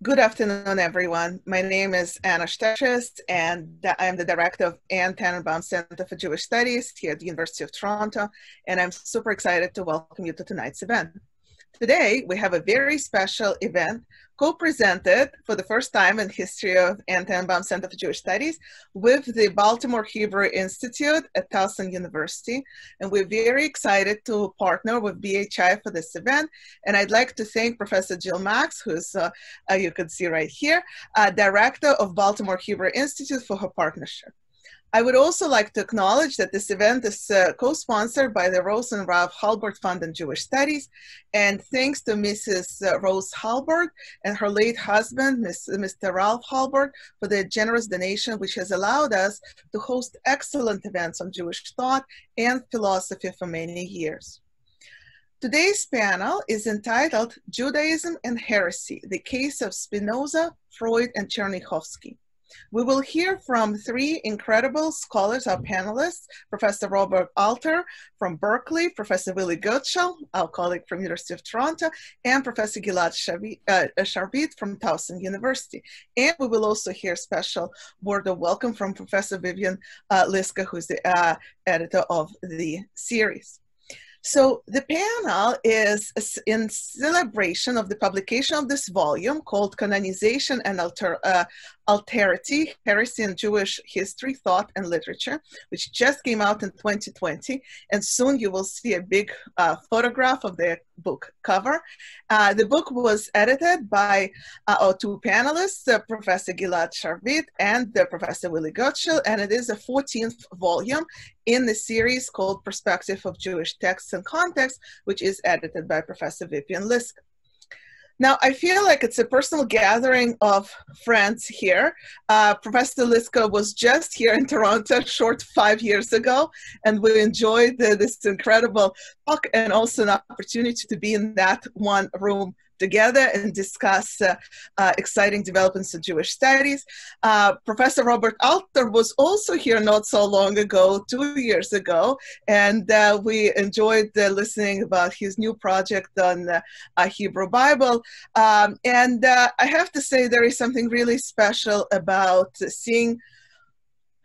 Good afternoon, everyone. My name is Anna Shternshis, and I'm the director of Anne Tanenbaum Center for Jewish Studies here at the University of Toronto, and I'm super excited to welcome you to tonight's event. Today, we have a very special event co-presented for the first time in history of Tanenbaum Center for Jewish Studies with the Baltimore Hebrew Institute at Towson University. And we're very excited to partner with BHI for this event. And I'd like to thank Professor Jill Max, who's, uh, uh, you can see right here, uh, Director of Baltimore Hebrew Institute for her partnership. I would also like to acknowledge that this event is uh, co-sponsored by the Roz and Ralph Halbert Fund on Jewish Studies, and thanks to Mrs. Uh, Roz Halbert and her late husband, Mr. Ralph Halbert, for their generous donation, which has allowed us to host excellent events on Jewish thought and philosophy for many years. Today's panel is entitled Judaism and Heresy, the Case of Spinoza, Freud, and Tchernichovsky. We will hear from three incredible scholars, our panelists, Professor Robert Alter from Berkeley, Professor Willi Goetschel, our colleague from University of Toronto, and Professor Gilad Sharvit uh, from Towson University. And we will also hear special word of welcome from Professor Vivian uh, Liska, who's the uh, editor of the series. So the panel is in celebration of the publication of this volume called Canonization and Alter, uh, Alterity, Heresy in Jewish History, Thought, and Literature, which just came out in 2020. And soon you will see a big uh, photograph of the book cover. Uh, the book was edited by uh, our two panelists, uh, Professor Gilad Sharvit and Professor Willi Goetschel, and it is a 14th volume in the series called Perspective of Jewish Texts and Context, which is edited by Professor Vivian Liska. Now, I feel like it's a personal gathering of friends here. Uh, Professor Liska was just here in Toronto short five years ago, and we enjoyed the, this incredible talk and also an opportunity to be in that one room together and discuss uh, uh, exciting developments in Jewish studies. Uh, Professor Robert Alter was also here not so long ago, two years ago, and uh, we enjoyed uh, listening about his new project on uh, Hebrew Bible. Um, and I have to say, there is something really special about seeing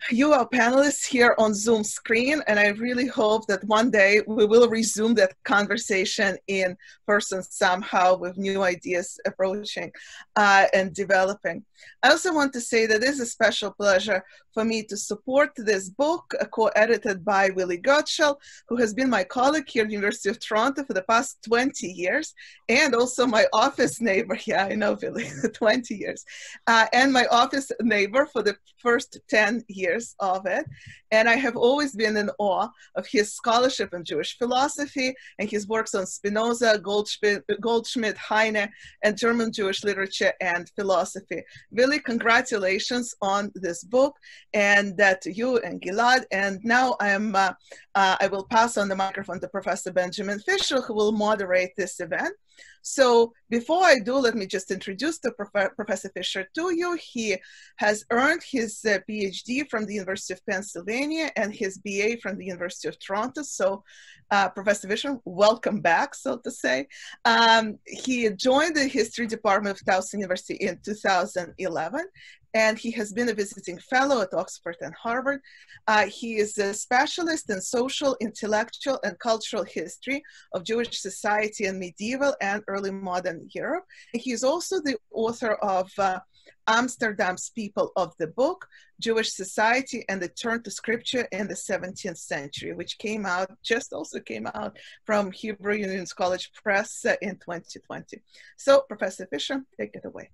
you are panelists here on Zoom screen, and I really hope that one day we will resume that conversation in person somehow with new ideas approaching uh, and developing. I also want to say that it is a special pleasure for me to support this book, uh, co-edited by Willi Goetschel, who has been my colleague here at the University of Toronto for the past 20 years, and also my office neighbor, yeah, I know Willi, 20 years, uh, and my office neighbor for the first 10 years of it. And I have always been in awe of his scholarship in Jewish philosophy and his works on Spinoza, Goldschmidt, Goldschmidt Heine, and German Jewish literature and philosophy. Really, congratulations on this book and that you and Gilad. And now I'm, uh, uh, I will pass on the microphone to Professor Benjamin Fischer, who will moderate this event. So before I do, let me just introduce the prof Professor Fischer to you. He has earned his uh, PhD from the University of Pennsylvania and his BA from the University of Toronto. So uh, Professor Fischer, welcome back, so to say. Um, he joined the history department of Towson University in 2011 and he has been a visiting fellow at Oxford and Harvard. Uh, he is a specialist in social, intellectual, and cultural history of Jewish society in medieval and early modern Europe. He is also the author of uh, Amsterdam's People of the Book, Jewish Society and the Turn to Scripture in the 17th Century, which came out, just also came out from Hebrew Union College Press uh, in 2020. So, Professor Fischer, take it away.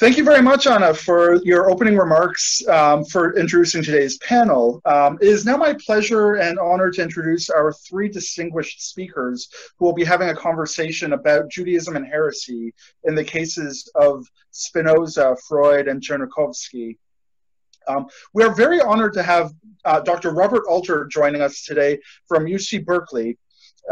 Thank you very much, Anna, for your opening remarks um, for introducing today's panel. Um, it is now my pleasure and honor to introduce our three distinguished speakers who will be having a conversation about Judaism and heresy in the cases of Spinoza, Freud, and Tchernichovsky. Um, we are very honored to have uh, Dr. Robert Alter joining us today from UC Berkeley,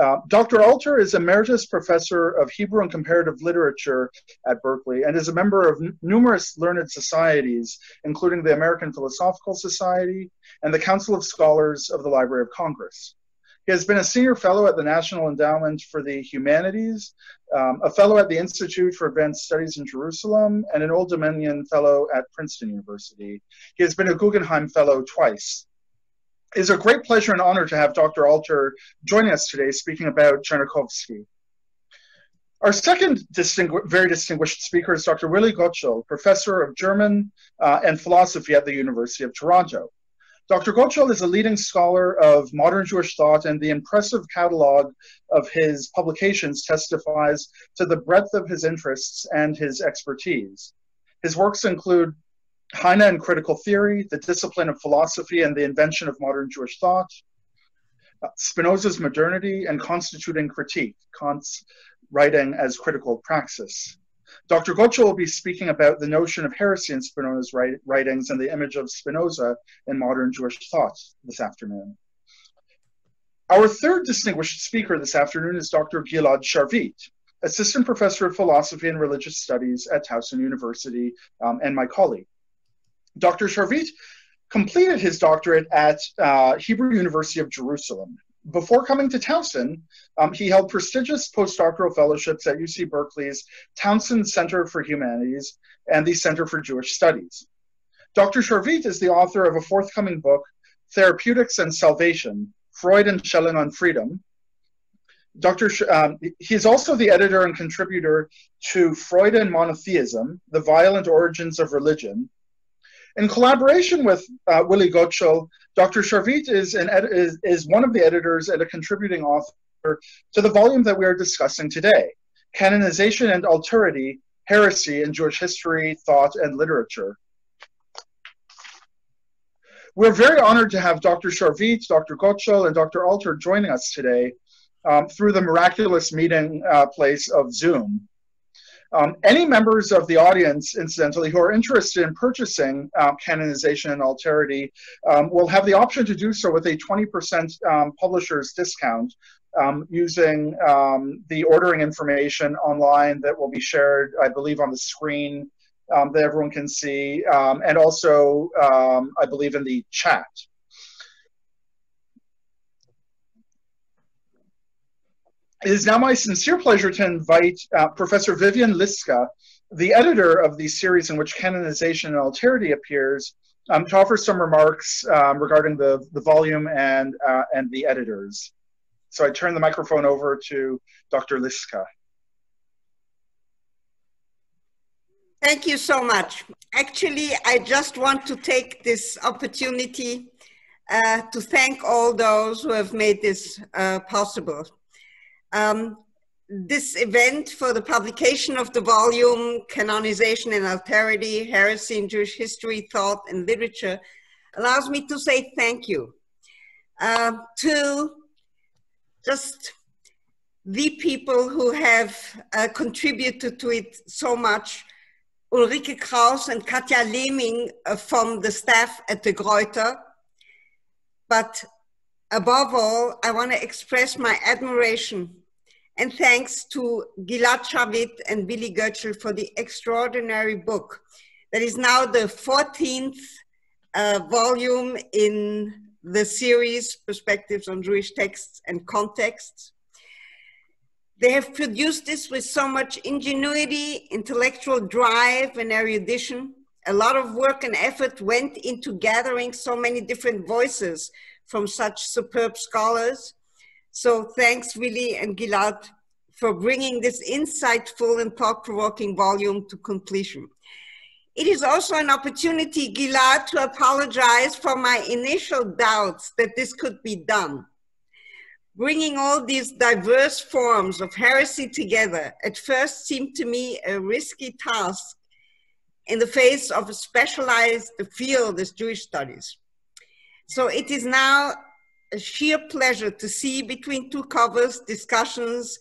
uh, Dr. Alter is Emeritus Professor of Hebrew and Comparative Literature at Berkeley and is a member of n- numerous learned societies, including the American Philosophical Society and the Council of Scholars of the Library of Congress. He has been a senior fellow at the National Endowment for the Humanities um, a fellow at the Institute for Advanced Studies in Jerusalem, and an Old Dominion fellow at Princeton University. He has been a Guggenheim Fellow twice. It is a great pleasure and honor to have Dr. Alter joining us today speaking about Tchernichovsky. Our second distingu very distinguished speaker is Dr. Willi Goetschel, professor of German uh, and philosophy at the University of Toronto. Dr. Goetschel is a leading scholar of modern Jewish thought, and the impressive catalog of his publications testifies to the breadth of his interests and his expertise. His works include Heine and Critical Theory, The Discipline of Philosophy and the Invention of Modern Jewish Thought, uh, Spinoza's Modernity, and Constituting Critique, Kant's writing as critical praxis. Dr. Goetschel will be speaking about the notion of heresy in Spinoza's writings and the image of Spinoza in modern Jewish thought this afternoon. Our third distinguished speaker this afternoon is Dr. Gilad Sharvit, Assistant Professor of Philosophy and Religious Studies at Towson University um, and my colleague. Dr. Sharvit completed his doctorate at uh, Hebrew University of Jerusalem. Before coming to Towson, um, he held prestigious postdoctoral fellowships at UC Berkeley's Townsend Center for Humanities and the Center for Jewish Studies. Dr. Sharvit is the author of a forthcoming book, Therapeutics and Salvation Freud and Schelling on Freedom. Dr. Sh- um, he is also the editor and contributor to Freud and Monotheism The Violent Origins of Religion, in collaboration with uh, Willi Goetschel, Dr. Sharvit is, an ed- is, is one of the editors and a contributing author to the volume that we are discussing today, Canonization and Alterity, Heresy in Jewish History, Thought, and Literature. We're very honored to have Dr. Sharvit, Dr. Goetschel, and Dr. Alter joining us today um, through the miraculous meeting uh, place of Zoom. Um, any members of the audience, incidentally, who are interested in purchasing um, canonization and alterity um, will have the option to do so with a 20% um, publisher's discount um, using um, the ordering information online that will be shared, I believe, on the screen that everyone can see, and also, I believe, in the chat. It is now my sincere pleasure to invite uh, Professor Vivian Liska, the editor of the series in which canonization and alterity appears, um, to offer some remarks um, regarding the, the volume and, uh, and the editors. So I turn the microphone over to Dr. Liska. Thank you so much. Actually, I just want to take this opportunity uh, to thank all those who have made this uh, possible. Um, this event for the publication of the volume Canonization and Alterity, Heresy in Jewish History, Thought, and Literature allows me to say thank you uh, to just the people who have uh, contributed to it so much. Ulrike Kraus and Katja Lehming uh, from the staff at De Gruyter. But above all, I want to express my admiration and thanks to Gilad Sharvit and Willi Goetschel for the extraordinary book that is now the 14th uh, volume in the series Perspectives on Jewish Texts and Contexts. They have produced this with so much ingenuity, intellectual drive, and erudition. A lot of work and effort went into gathering so many different voices from such superb scholars so thanks, Willi and Gilad, for bringing this insightful and thought-provoking volume to completion. It is also an opportunity, Gilad, to apologize for my initial doubts that this could be done. Bringing all these diverse forms of heresy together at first seemed to me a risky task in the face of a specialized field as Jewish studies. So it is now a sheer pleasure to see between two covers discussions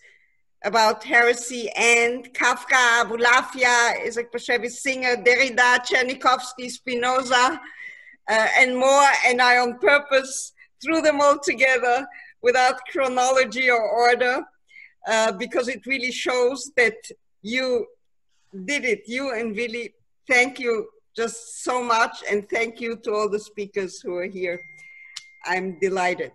about heresy and Kafka, Abulafia, Isaac Bashevis Singer, Derrida, Tchernichovsky, Spinoza, uh, and more. And I, on purpose, threw them all together without chronology or order uh, because it really shows that you did it. You and really thank you just so much. And thank you to all the speakers who are here. I'm delighted.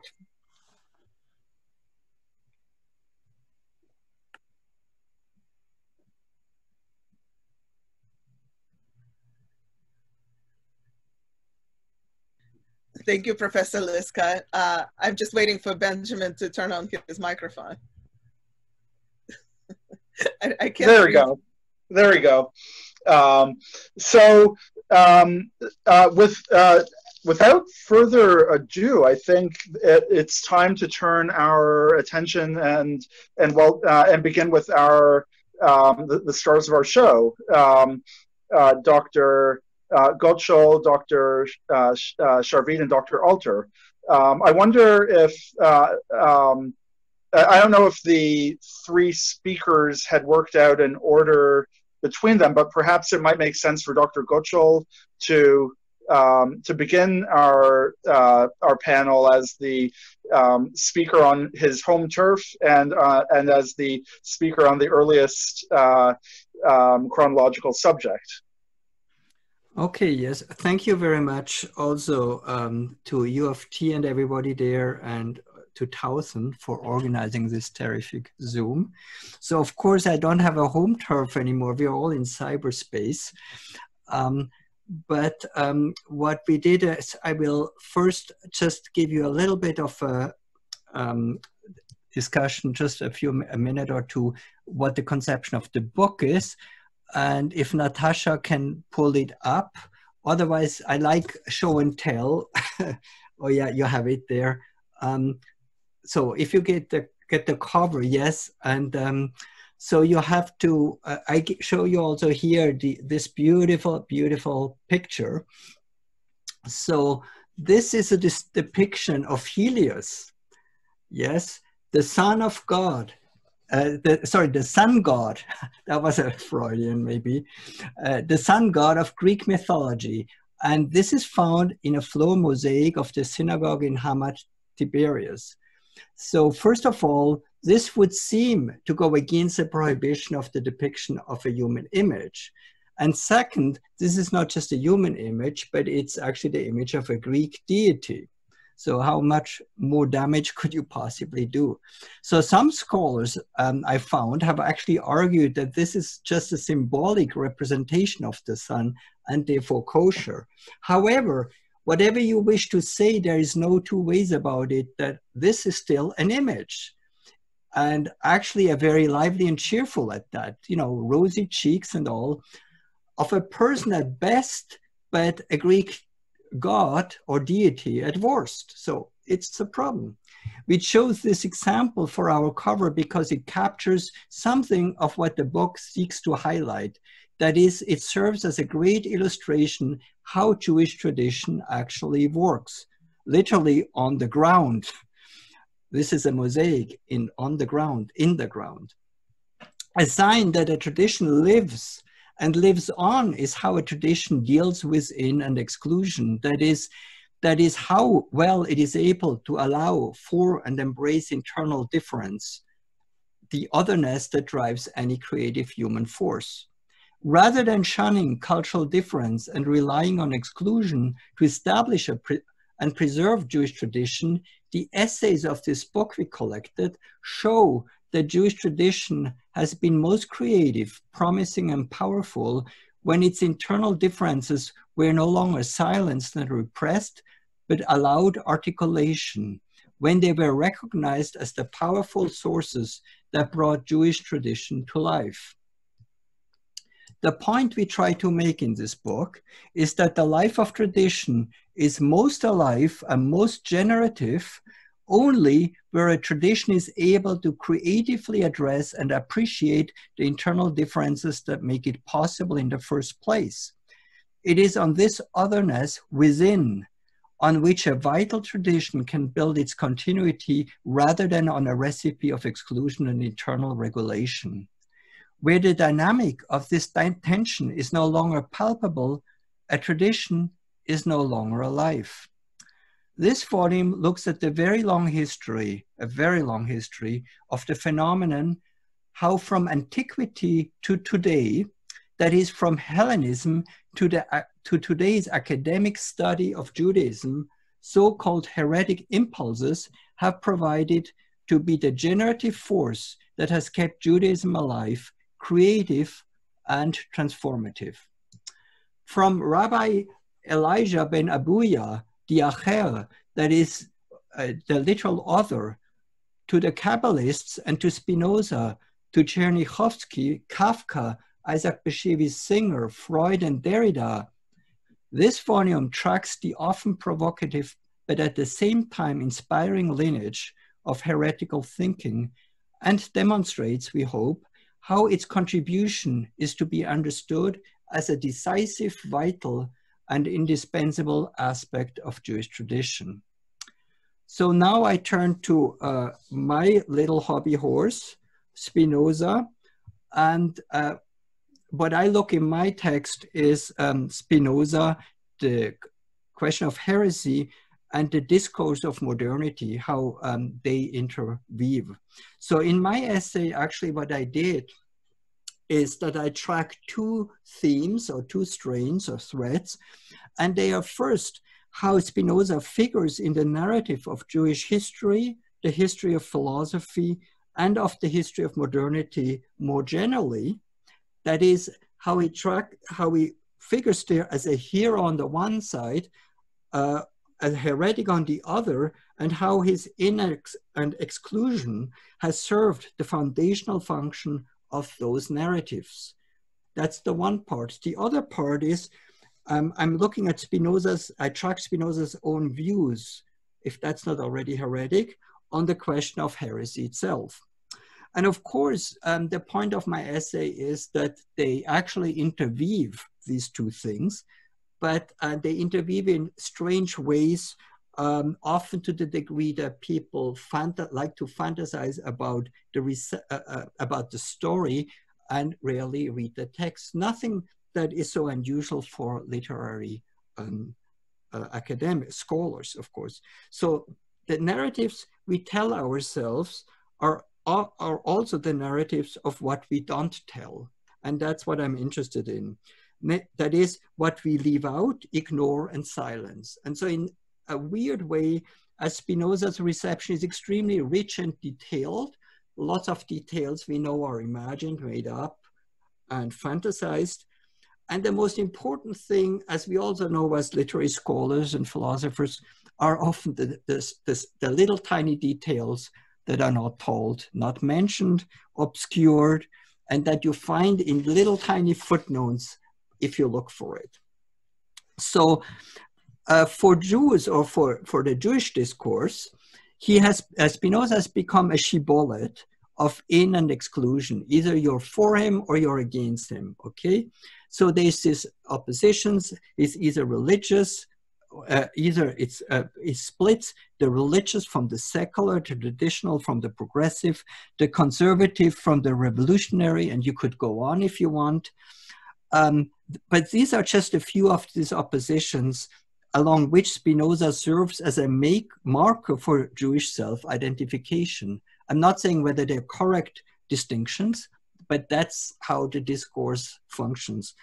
Thank you, Professor Liska. Uh, I'm just waiting for Benjamin to turn on his microphone. I, I there we go. There we go. Um, so um, uh, with uh, without further ado, I think it, it's time to turn our attention and and well uh, and begin with our um, the, the, stars of our show, um, uh, Dr. Uh, Goetschel, Dr. Uh, uh, and Dr. Alter. Um, I wonder if uh, um, I don't know if the three speakers had worked out an order between them, but perhaps it might make sense for Dr. Goetschel to um, to begin our uh, our panel as the um, speaker on his home turf and uh, and as the speaker on the earliest uh, um, chronological subject. Okay, yes, thank you very much also um, to U of T and everybody there and to Towson for organizing this terrific Zoom. So of course I don't have a home turf anymore, we're all in cyberspace. Um, but um, what we did is I will first just give you a little bit of a um, discussion, just a few a minute or two, what the conception of the book is, and if Natasha can pull it up. Otherwise, I like show and tell. oh yeah, you have it there. Um, so if you get the get the cover, yes, and um, so you have to, uh, I show you also here the, this beautiful, beautiful picture. So this is a depiction of Helios. Yes, the son of God. Uh, the, sorry, the sun god, that was a Freudian maybe, uh, the sun god of Greek mythology. And this is found in a floor mosaic of the synagogue in Hamat Tiberias. So first of all, this would seem to go against the prohibition of the depiction of a human image. And second, this is not just a human image, but it's actually the image of a Greek deity. So how much more damage could you possibly do? So some scholars um, I found have actually argued that this is just a symbolic representation of the sun and therefore kosher. However, whatever you wish to say, there is no two ways about it that this is still an image and actually a very lively and cheerful at that, you know, rosy cheeks and all, of a person at best, but a Greek god or deity at worst. So it's a problem. We chose this example for our cover because it captures something of what the book seeks to highlight. That is, it serves as a great illustration how Jewish tradition actually works, literally on the ground. This is a mosaic in on the ground, in the ground. A sign that a tradition lives and lives on is how a tradition deals with in and exclusion. That is, that is how well it is able to allow for and embrace internal difference, the otherness that drives any creative human force. Rather than shunning cultural difference and relying on exclusion to establish a and preserve Jewish tradition, the essays of this book we collected show that Jewish tradition has been most creative, promising, and powerful when its internal differences were no longer silenced and repressed, but allowed articulation, when they were recognized as the powerful sources that brought Jewish tradition to life. The point we try to make in this book is that the life of tradition is most alive and most generative only where a tradition is able to creatively address and appreciate the internal differences that make it possible in the first place. It is on this otherness within on which a vital tradition can build its continuity rather than on a recipe of exclusion and internal regulation. Where the dynamic of this tension is no longer palpable, a tradition is no longer alive. This volume looks at the very long history, a very long history of the phenomenon, how from antiquity to today, that is from Hellenism to, the, uh, to today's academic study of Judaism, so-called heretic impulses have provided to be the generative force that has kept Judaism alive, creative and transformative. From Rabbi Elisha ben Abuya the acher, that is uh, the literal author, to the Kabbalists and to Spinoza, to Tchernichovsky, Kafka, Isaac Bashevis Singer, Freud, and Derrida, this volume tracks the often provocative but at the same time inspiring lineage of heretical thinking and demonstrates, we hope, how its contribution is to be understood as a decisive, vital, and indispensable aspect of Jewish tradition. So now I turn to uh, my little hobby horse, Spinoza, and uh, what I look in my text is um, Spinoza, the question of heresy, and the discourse of modernity, how um, they interweave. So in my essay, actually what I did is that I track two themes or two strains or threads, and they are first how Spinoza figures in the narrative of Jewish history, the history of philosophy, and of the history of modernity more generally. That is how he track how he figures there as a hero on the one side, uh, a heretic on the other, and how his inex and exclusion has served the foundational function of those narratives. That's the one part. The other part is um, I'm looking at Spinoza's, I track Spinoza's own views, if that's not already heretic, on the question of heresy itself. And of course, um, the point of my essay is that they actually interweave these two things, but uh, they interweave in strange ways, um, often to the degree that people like to fantasize about the, uh, uh, about the story and rarely read the text. Nothing that is so unusual for literary um, uh, academic scholars, of course. So the narratives we tell ourselves are are, are also the narratives of what we don't tell. And that's what I'm interested in. That is what we leave out, ignore, and silence. And so, in a weird way, as Spinoza's reception is extremely rich and detailed, lots of details we know are imagined, made up, and fantasized. And the most important thing, as we also know as literary scholars and philosophers, are often the, the, the, the little tiny details that are not told, not mentioned, obscured, and that you find in little tiny footnotes if you look for it. So uh, for Jews or for, for the Jewish discourse, he has, Spinoza has become a shibboleth of in and exclusion. Either you're for him or you're against him, okay? So there's this oppositions, It's either religious, uh, either it's uh, it splits the religious from the secular, the traditional from the progressive, the conservative from the revolutionary, and you could go on if you want. Um, but these are just a few of these oppositions along which Spinoza serves as a make marker for Jewish self-identification. I'm not saying whether they're correct distinctions, but that's how the discourse functions.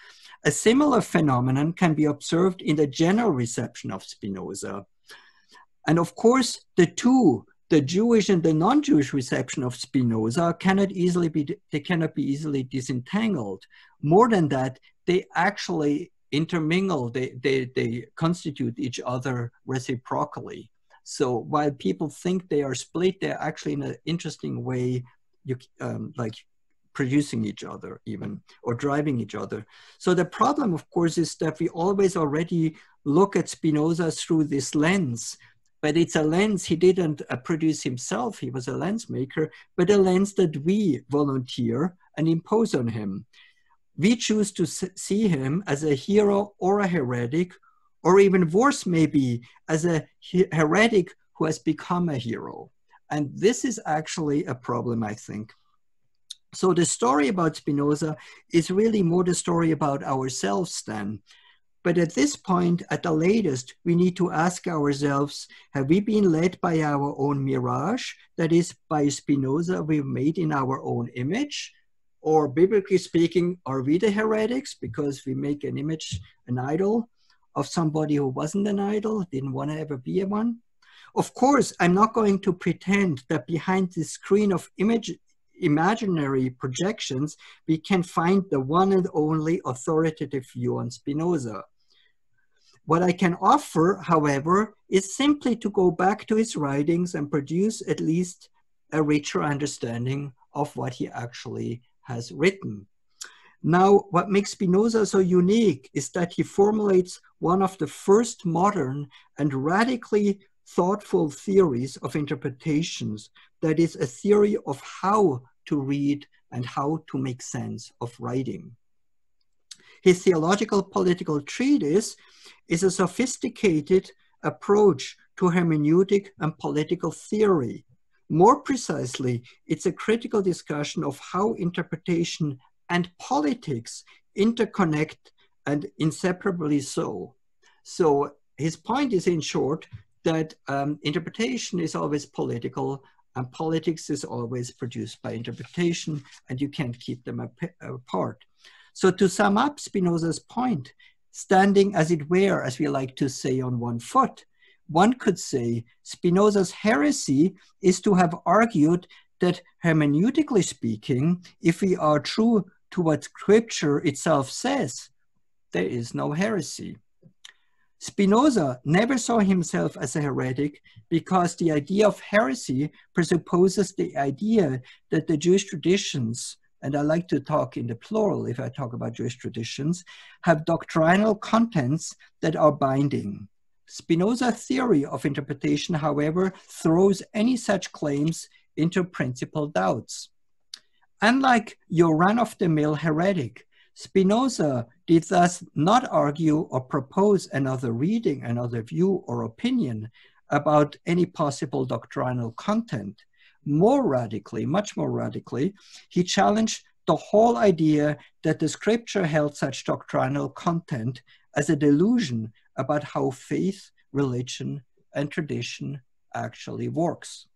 A similar phenomenon can be observed in the general reception of Spinoza. And of course, the two, the Jewish and the non-Jewish reception of Spinoza cannot easily be, they cannot be easily disentangled. More than that, they actually intermingle, they, they, they constitute each other reciprocally. So while people think they are split, they're actually in an interesting way, you, um, like producing each other even or driving each other. So the problem, of course, is that we always already look at Spinoza through this lens, but it's a lens he didn't uh, produce himself. He was a lens maker, but a lens that we volunteer and impose on him. We choose to see him as a hero or a heretic, or even worse, maybe as a heretic who has become a hero. And this is actually a problem, I think. So the story about Spinoza is really more the story about ourselves then. But at this point, at the latest, we need to ask ourselves, have we been led by our own mirage? That is, by Spinoza we've made in our own image? Or biblically speaking, are we the heretics because we make an image, an idol of somebody who wasn't an idol, didn't want to ever be one? Of course, I'm not going to pretend that behind the screen of image imaginary projections, we can find the one and only authoritative view on Spinoza. What I can offer, however, is simply to go back to his writings and produce at least a richer understanding of what he actually has written. Now, what makes Spinoza so unique is that he formulates one of the first modern and radically thoughtful theories of interpretations, that is, a theory of how to read and how to make sense of writing. His theological political treatise is a sophisticated approach to hermeneutic and political theory. More precisely, it's a critical discussion of how interpretation and politics interconnect and inseparably so. So his point is in short that um, interpretation is always political and politics is always produced by interpretation and you can't keep them apart. So to sum up Spinoza's point, standing as it were, as we like to say, on one foot, one could say Spinoza's heresy is to have argued that hermeneutically speaking, if we are true to what scripture itself says, there is no heresy. Spinoza never saw himself as a heretic because the idea of heresy presupposes the idea that the Jewish traditions and I like to talk in the plural if I talk about Jewish traditions, have doctrinal contents that are binding. Spinoza's theory of interpretation, however, throws any such claims into principal doubts. Unlike your run of the mill heretic, Spinoza did thus not argue or propose another reading, another view or opinion about any possible doctrinal content more radically, much more radically, he challenged the whole idea that the scripture held such doctrinal content as a delusion about how faith, religion, and tradition actually works.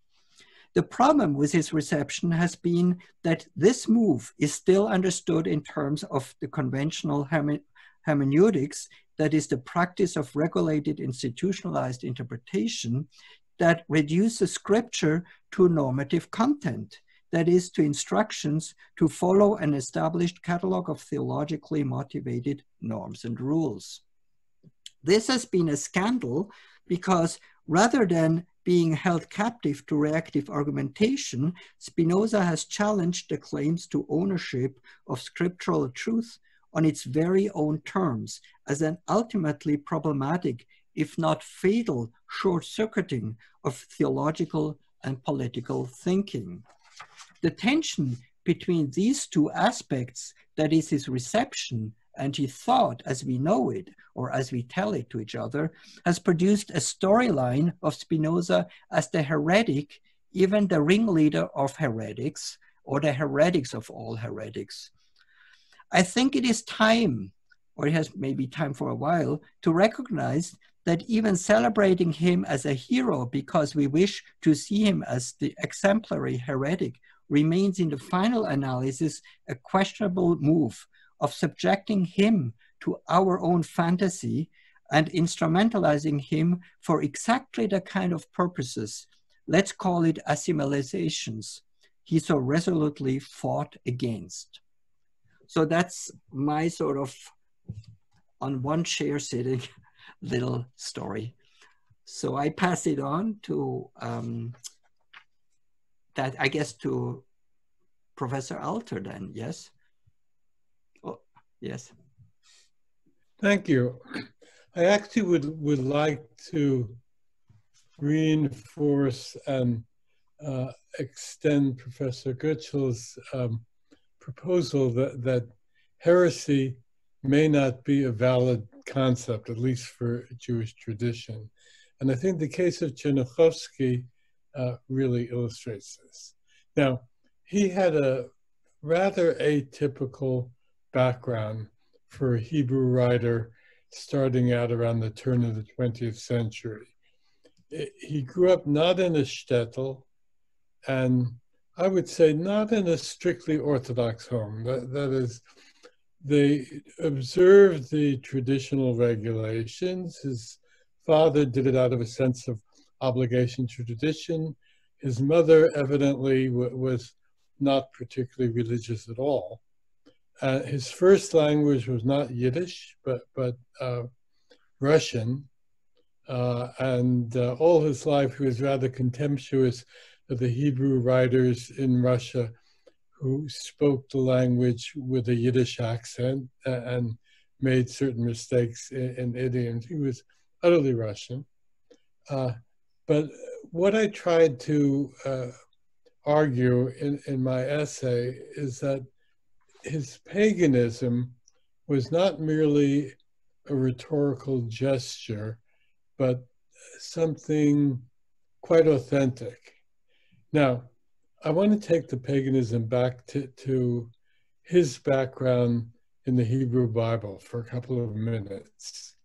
The problem with his reception has been that this move is still understood in terms of the conventional hermeneutics, that is, the practice of regulated institutionalized interpretation that reduces scripture to normative content, that is, to instructions to follow an established catalog of theologically motivated norms and rules. This has been a scandal because rather than being held captive to reactive argumentation, Spinoza has challenged the claims to ownership of scriptural truth on its very own terms as an ultimately problematic if not fatal, short circuiting of theological and political thinking. The tension between these two aspects, that is his reception and his thought as we know it or as we tell it to each other, has produced a storyline of Spinoza as the heretic, even the ringleader of heretics, or the heretics of all heretics. I think it is time, or it has maybe time for a while, to recognize that even celebrating him as a hero because we wish to see him as the exemplary heretic remains in the final analysis a questionable move of subjecting him to our own fantasy and instrumentalizing him for exactly the kind of purposes, let's call it assimilizations, he so resolutely fought against. So that's my sort of on one chair sitting little story. So I pass it on to um, that, I guess, to Professor Alter then, yes? Yes. Thank you. I actually would, would like to reinforce and uh, extend Professor Goetschel's um, proposal that, that heresy may not be a valid concept, at least for Jewish tradition. And I think the case of Tchernichovsky uh, really illustrates this. Now, he had a rather atypical background for a Hebrew writer starting out around the turn of the 20th century. He grew up not in a shtetl, and I would say not in a strictly Orthodox home. That, that is, they observed the traditional regulations. His father did it out of a sense of obligation to tradition. His mother evidently was not particularly religious at all. Uh, his first language was not Yiddish, but but uh, Russian, uh, and uh, all his life he was rather contemptuous of the Hebrew writers in Russia who spoke the language with a Yiddish accent and made certain mistakes in, in idioms. He was utterly Russian. Uh, but what I tried to uh, argue in, in my essay is that his paganism was not merely a rhetorical gesture, but something quite authentic. Now, I want to take the paganism back to, to his background in the Hebrew Bible for a couple of minutes.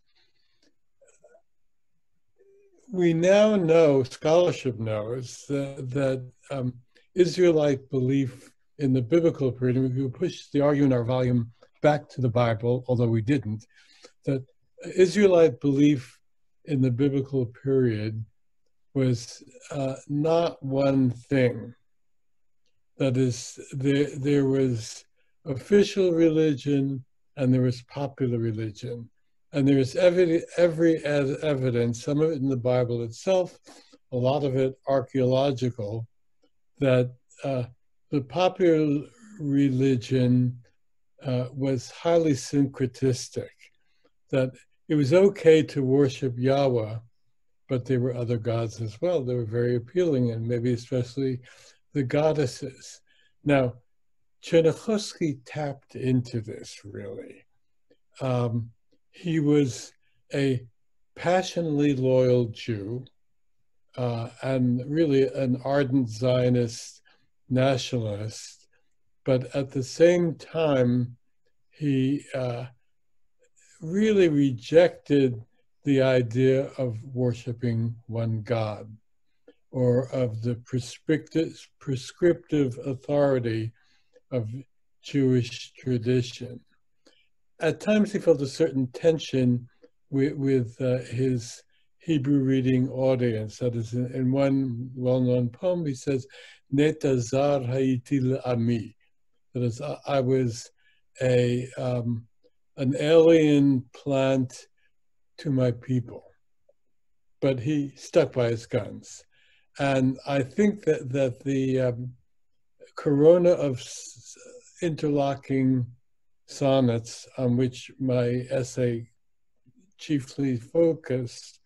We now know, scholarship knows, that, that um, Israelite belief in the biblical period, we could push the argument our volume back to the Bible, although we didn't, that Israelite belief in the biblical period was uh, not one thing. That is, there, there was official religion and there was popular religion. And there is every, every evidence, some of it in the Bible itself, a lot of it archaeological, that uh, the popular religion uh, was highly syncretistic, that it was okay to worship Yahweh, but there were other gods as well. They were very appealing, and maybe especially the goddesses. Now, Tchernichovsky tapped into this really. Um, he was a passionately loyal Jew uh, and really an ardent Zionist nationalist, but at the same time, he uh, really rejected the idea of worshiping one God or of the prescriptive, prescriptive authority of Jewish tradition. At times he felt a certain tension with, with uh, his Hebrew reading audience. That is, in, in one well-known poem, he says, "Neta zar haiti ami." That is, I, I was a um, an alien plant to my people, but he stuck by his guns, and I think that that the um, corona of interlocking sonnets on which my essay chiefly focused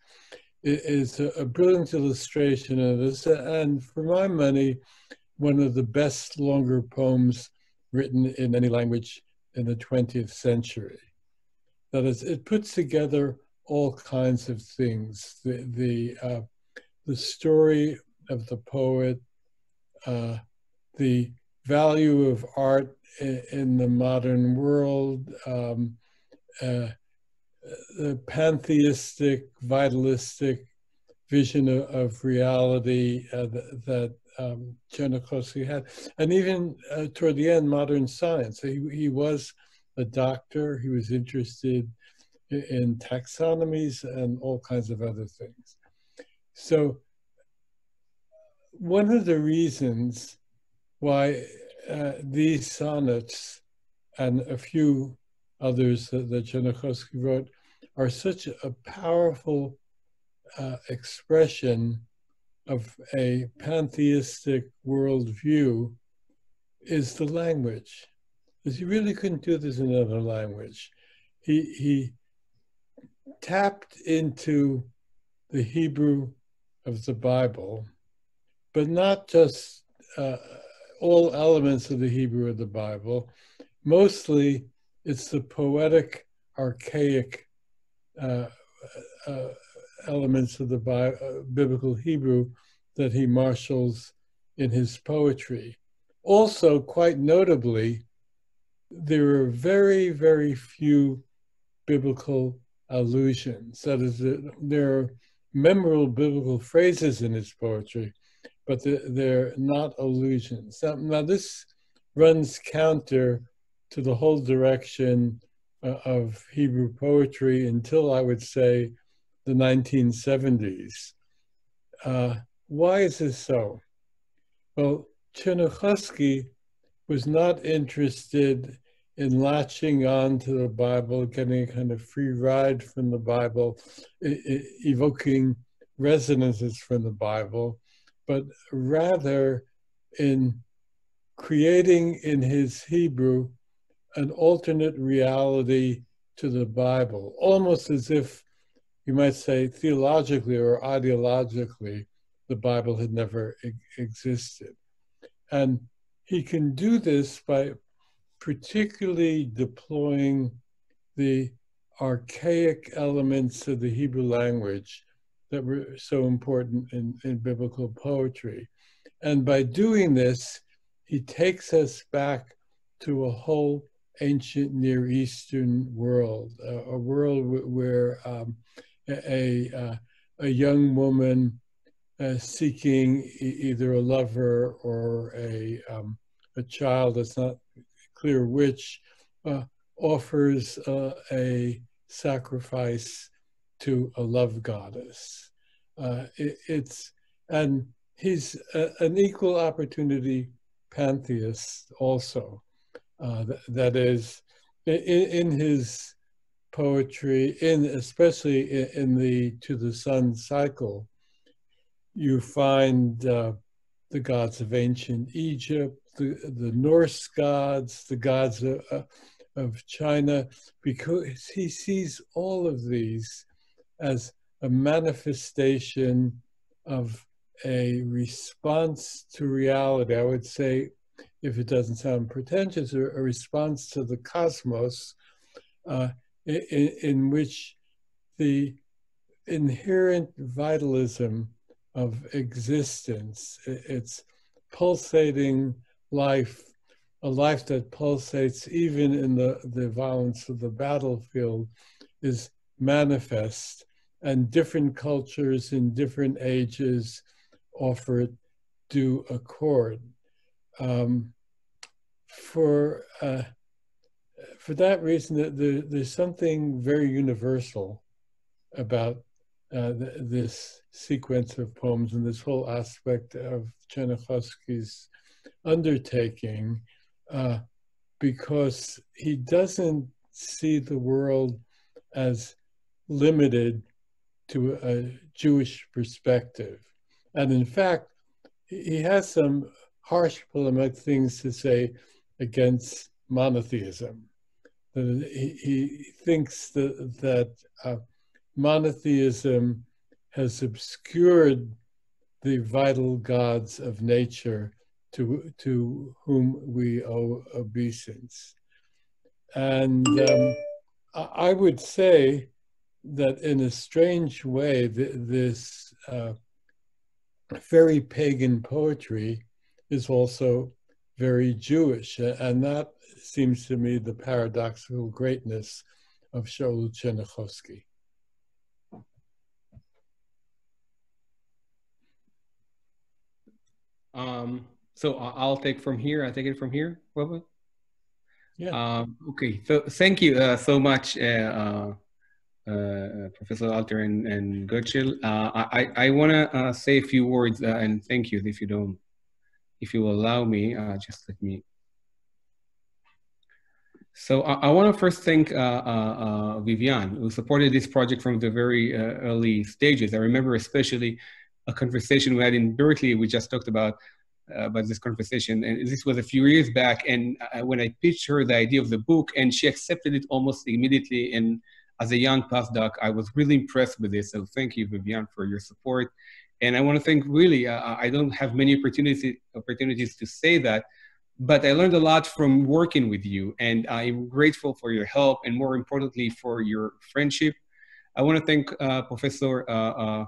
is a, brilliant illustration of this, and for my money, one of the best longer poems written in any language in the 20th century. That is, it puts together all kinds of things. The, the, uh, the story of the poet, uh, the value of art in, in the modern world, um, uh, the pantheistic, vitalistic vision of, of reality uh, that, that um, had, and even uh, toward the end, modern science. He, he was a doctor. He was interested in, taxonomies and all kinds of other things. So one of the reasons why uh, these sonnets and a few others that, that wrote are such a powerful uh, expression of a pantheistic worldview is the language. Because he really couldn't do this in another language. He, he tapped into the Hebrew of the Bible, but not just uh, all elements of the Hebrew of the Bible. Mostly it's the poetic, archaic Uh, uh, elements of the Bi uh, biblical Hebrew that he marshals in his poetry. Also, quite notably, there are very, very few biblical allusions. That is, uh, there are memorable biblical phrases in his poetry, but they're not allusions. Now, now this runs counter to the whole direction uh, of Hebrew poetry until I would say the 1970s. Uh, why is this so? Well, Tchernichovsky was not interested in latching on to the Bible, getting a kind of free ride from the Bible, evoking resonances from the Bible, but rather in creating in his Hebrew an alternate reality to the Bible, almost as if you might say theologically or ideologically, the Bible had never e existed. And he can do this by particularly deploying the archaic elements of the Hebrew language that were so important in, in biblical poetry. And by doing this, he takes us back to a whole ancient Near Eastern world, uh, a world where um, a, a, a, young woman uh, seeking e either a lover or a, um, a child, that's not clear which, uh, offers uh, a sacrifice to a love goddess. Uh, it, it's, and he's a, an equal opportunity pantheist also. Uh, th that is, in, in, his poetry, in especially in, in, the To the Sun cycle, you find uh, the gods of ancient Egypt, the, the Norse gods, the gods of, uh, of China, because he sees all of these as a manifestation of a response to reality. I would say, if it doesn't sound pretentious, a, a response to the cosmos uh, in, in which the inherent vitalism of existence, its pulsating life, a life that pulsates even in the, the violence of the battlefield, is manifest, and different cultures in different ages offer it due accord. Um, for uh, for that reason, there, there's something very universal about uh, th this sequence of poems and this whole aspect of Tchernichovsky's undertaking uh, because he doesn't see the world as limited to a Jewish perspective. And in fact, he has some harsh polemic things to say against monotheism. He, he thinks that, that uh, monotheism has obscured the vital gods of nature to, to whom we owe obeisance. And um, I would say that in a strange way, th this uh, very pagan poetry is also very Jewish. And that seems to me the paradoxical greatness of Shaul Tchernichovsky. Um, so I'll take from here. I take it from here, Robert? Yeah. Um, okay. So thank you uh, so much, uh, uh, uh Professor Alter and, and Goetschel. Uh, I, I want to uh, say a few words and thank you if you don't, if you will allow me, just let me. So I, I want to first thank Vivian, who supported this project from the very early stages. I remember especially a conversation we had in Berkeley, we just talked about uh, about this conversation. And this was a few years back. And uh, when I pitched her the idea of the book, and she accepted it almost immediately. And as a young postdoc, I was really impressed with this. So thank you, Vivian, for your support. And I want to thank really, uh, I don't have many opportunities, opportunities to say that, but I learned a lot from working with you. And I'm grateful for your help and more importantly, for your friendship. I want to thank uh, Professor uh, uh,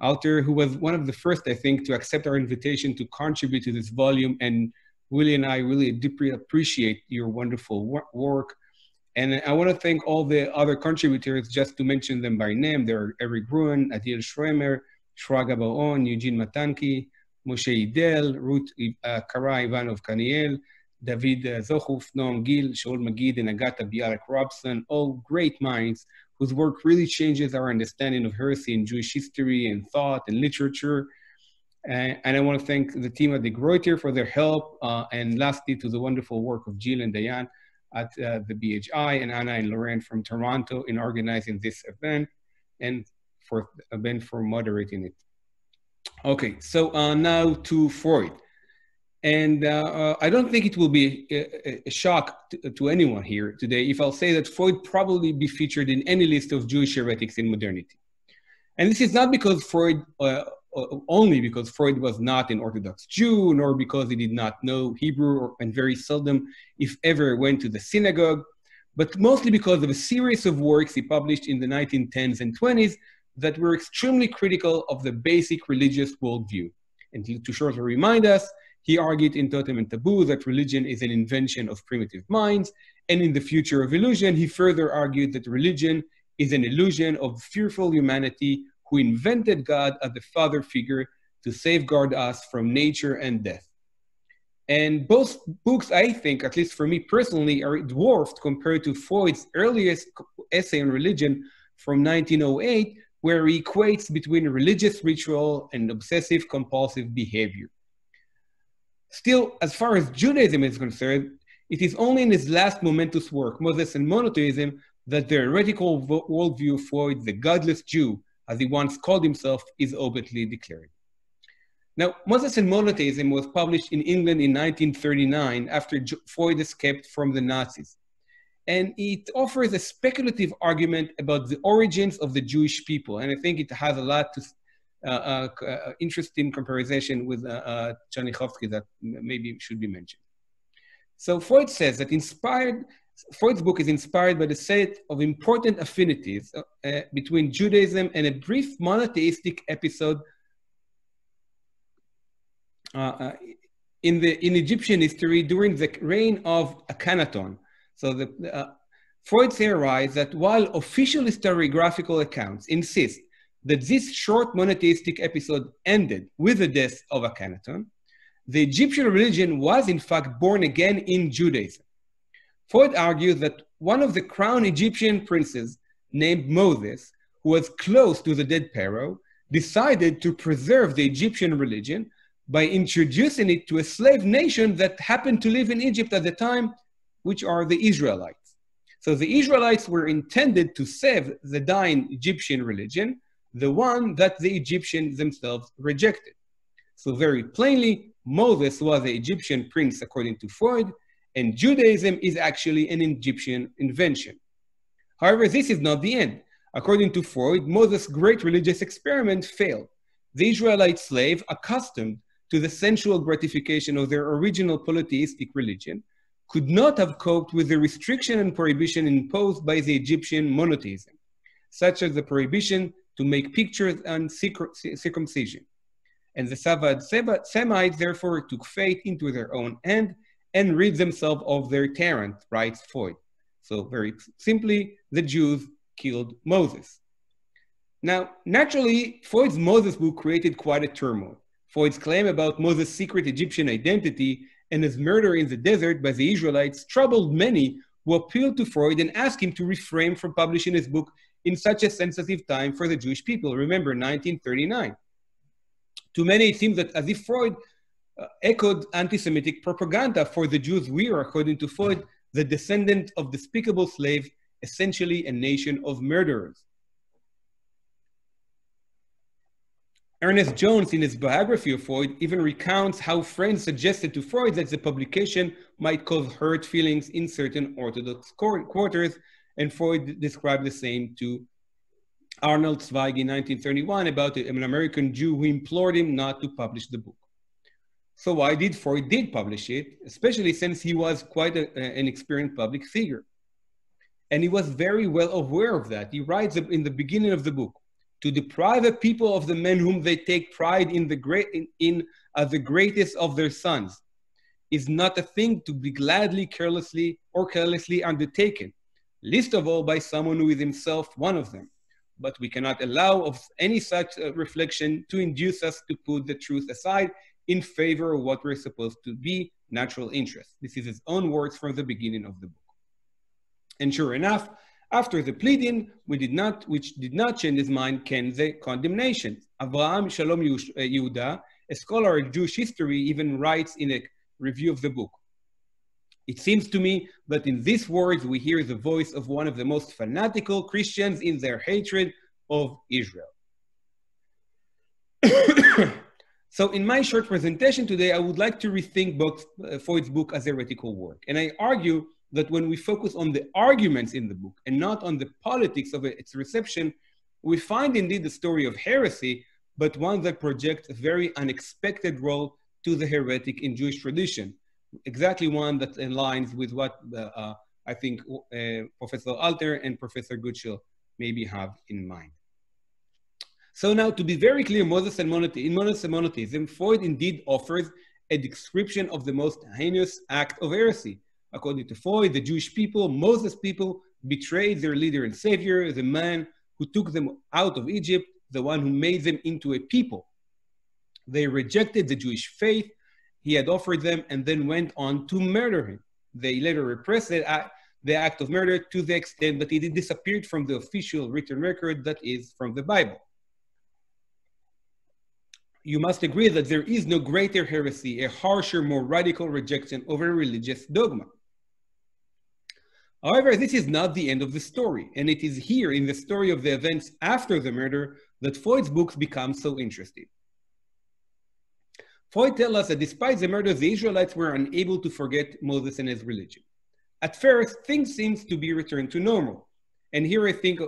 Alter, who was one of the first, I think, to accept our invitation to contribute to this volume. And Willi and I really deeply appreciate your wonderful work. And I want to thank all the other contributors, just to mention them by name. There are Eric Gruen, Adiel Schremer, Shraga Bar-On, Eugene Matanky, Moshe Idel, Ruth uh, Kara Ivanov Kaniel, David uh, Zohuf, Noam Gil, Shaul Magid, and Agata Bielik-Robson, all great minds whose work really changes our understanding of heresy in Jewish history and thought and literature. And, and I want to thank the team at De Gruyter for their help. Uh, and lastly, to the wonderful work of Jill and Diane. at uh, the BHI and Anna and Lauren from Toronto in organizing this event and for Ben for moderating it. Okay, so uh, now to Freud. And uh, uh, I don't think it will be a, a shock to, to, anyone here today if I'll say that Freud probably be featured in any list of Jewish heretics in modernity. And this is not because Freud, uh, uh, only because Freud was not an Orthodox Jew, nor because he did not know Hebrew or, and very seldom, if ever, went to the synagogue, but mostly because of a series of works he published in the 1910s and 20s that were extremely critical of the basic religious worldview. And to, shortly remind us, he argued in Totem and Taboo that religion is an invention of primitive minds, and in The Future of Illusion, he further argued that religion is an illusion of fearful humanity who invented God as the father figure to safeguard us from nature and death. And both books, I think, at least for me personally, are dwarfed compared to Freud's earliest essay on religion from 1908, where he equates between religious ritual and obsessive compulsive behavior. Still, as far as Judaism is concerned, it is only in his last momentous work, Moses and Monotheism, that the heretical worldview of Freud, the godless Jew, as he once called himself, is openly declared. Now, Moses and Monotheism was published in England in 1939 after Freud escaped from the Nazis. And it offers a speculative argument about the origins of the Jewish people. And I think it has a lot to uh, uh, uh, interesting comparison with uh, Tchernichovsky that maybe should be mentioned. So Freud says that inspired, Freud's book is inspired by the set of important affinities uh, between Judaism and a brief monotheistic episode uh, in, the, in Egyptian history during the reign of Akhenaton. So the, uh, Freud theorized that while official historiographical accounts insist that this short monotheistic episode ended with the death of Akhenaten, the Egyptian religion was in fact born again in Judaism. Freud argues that one of the crown Egyptian princes named Moses, who was close to the dead pharaoh, decided to preserve the Egyptian religion by introducing it to a slave nation that happened to live in Egypt at the time, which are the Israelites. So the Israelites were intended to save the dying Egyptian religion, the one that the Egyptians themselves rejected. So very plainly, Moses was the Egyptian prince according to Freud, and Judaism is actually an Egyptian invention. However, this is not the end. According to Freud, Moses' great religious experiment failed. The Israelite slave, accustomed to the sensual gratification of their original polytheistic religion, could not have coped with the restriction and prohibition imposed by the Egyptian monotheism, such as the prohibition to make pictures and circumcision. And the Savad Semites therefore took fate into their own hand and rid themselves of their tyrant, writes Freud. So very simply, the Jews killed Moses. Now, naturally, Freud's Moses book created quite a turmoil. Freud's claim about Moses' secret Egyptian identity and his murder in the desert by the Israelites troubled many who appealed to Freud and asked him to refrain from publishing his book in such a sensitive time for the Jewish people. Remember, 1939. To many, it seems that as if Freud uh, echoed anti-Semitic propaganda for the Jews we are, according to Freud, the descendant of despicable slaves, essentially a nation of murderers. Ernest Jones, in his biography of Freud, even recounts how friends suggested to Freud that the publication might cause hurt feelings in certain Orthodox quarters and Freud described the same to Arnold Zweig in 1931 about an American Jew who implored him not to publish the book. So why did Freud did publish it, especially since he was quite a, an experienced public figure? And he was very well aware of that. He writes in the beginning of the book, to deprive a people of the men whom they take pride in the great in, in as the greatest of their sons is not a thing to be gladly, carelessly, or carelessly undertaken least of all by someone who is himself one of them. But we cannot allow of any such uh, reflection to induce us to put the truth aside in favor of what we're supposed to be natural interest. This is his own words from the beginning of the book. And sure enough, after the pleading, we did not, which did not change his mind, came the condemnation. Avraham Shalom uh, Yehuda, a scholar of Jewish history, even writes in a review of the book. It seems to me that in these words we hear the voice of one of the most fanatical Christians in their hatred of Israel. so in my short presentation today, I would like to rethink books, uh, Freud's book as a heretical work. And I argue that when we focus on the arguments in the book and not on the politics of its reception, we find indeed the story of heresy, but one that projects a very unexpected role to the heretic in Jewish tradition, exactly one that aligns with what uh, uh, I think uh, Professor Alter and Professor Goetschel maybe have in mind. So now, to be very clear, Moses and in Moses and monotheism, Freud indeed offers a description of the most heinous act of heresy. According to Freud, the Jewish people, Moses' people, betrayed their leader and savior, the man who took them out of Egypt, the one who made them into a people. They rejected the Jewish faith he had offered them and then went on to murder him. They later repressed the act of murder to the extent that it disappeared from the official written record that is from the Bible you must agree that there is no greater heresy, a harsher, more radical rejection of a religious dogma. However, this is not the end of the story, and it is here in the story of the events after the murder that Freud's books become so interesting. Freud tells us that despite the murder, the Israelites were unable to forget Moses and his religion. At first, things seem to be returned to normal. And here I think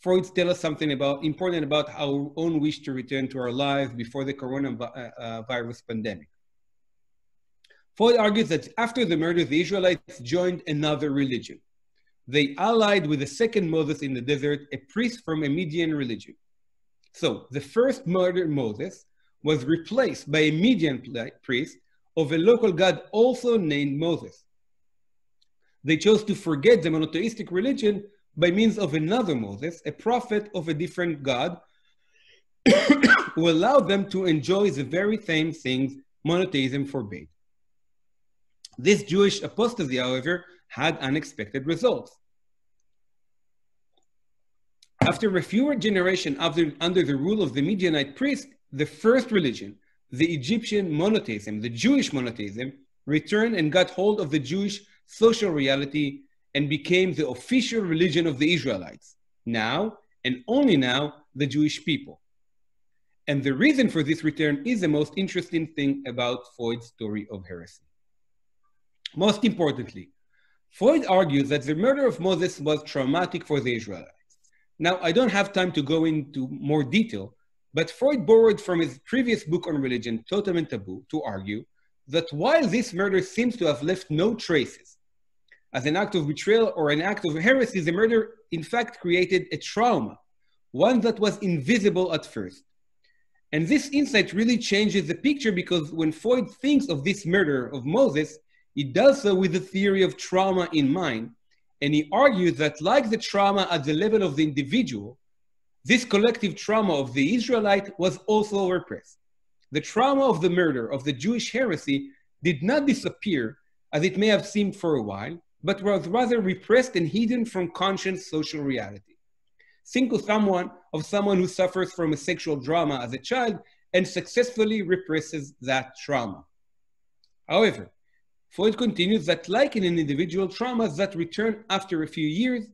Freud tells us something about important about our own wish to return to our lives before the coronavirus uh, uh, pandemic. Freud argues that after the murder, the Israelites joined another religion. They allied with the second Moses in the desert, a priest from a Midian religion. So the first murdered Moses was replaced by a Midian priest of a local god also named Moses. They chose to forget the monotheistic religion by means of another Moses, a prophet of a different God, who allowed them to enjoy the very same things monotheism forbade. This Jewish apostasy, however, had unexpected results. After a few generations under the rule of the Midianite priest, the first religion, the Egyptian monotheism, the Jewish monotheism, returned and got hold of the Jewish social reality and became the official religion of the Israelites. Now, and only now, the Jewish people. And the reason for this return is the most interesting thing about Freud's story of heresy. Most importantly, Freud argues that the murder of Moses was traumatic for the Israelites. Now, I don't have time to go into more detail, but Freud borrowed from his previous book on religion, Totem and Taboo, to argue that while this murder seems to have left no traces, as an act of betrayal or an act of heresy, the murder in fact created a trauma, one that was invisible at first. And this insight really changes the picture because when Freud thinks of this murder of Moses, he does so with the theory of trauma in mind. And he argues that, like the trauma at the level of the individual, this collective trauma of the Israelite was also repressed. The trauma of the murder of the Jewish heresy did not disappear as it may have seemed for a while, but was rather repressed and hidden from conscious social reality. Think of someone, of someone who suffers from a sexual drama as a child and successfully represses that trauma. However, Freud continues that like in an individual traumas that return after a few years,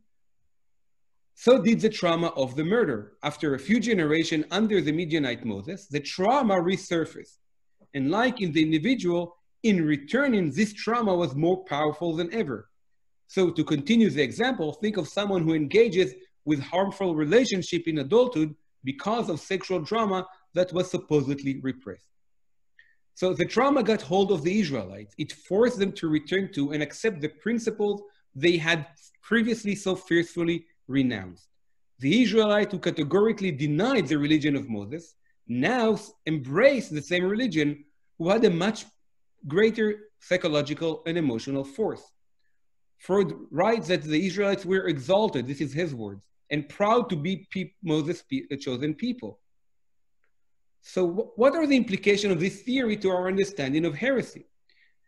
so did the trauma of the murder. After a few generations under the Midianite Moses, the trauma resurfaced. And like in the individual, in returning, this trauma was more powerful than ever. So to continue the example, think of someone who engages with harmful relationship in adulthood because of sexual drama that was supposedly repressed. So the trauma got hold of the Israelites. It forced them to return to and accept the principles they had previously so fiercely renounced. The Israelite who categorically denied the religion of Moses now embraced the same religion who had a much greater psychological and emotional force. Freud writes that the Israelites were exalted, this is his words, and proud to be Moses' chosen people. So, what are the implications of this theory to our understanding of heresy?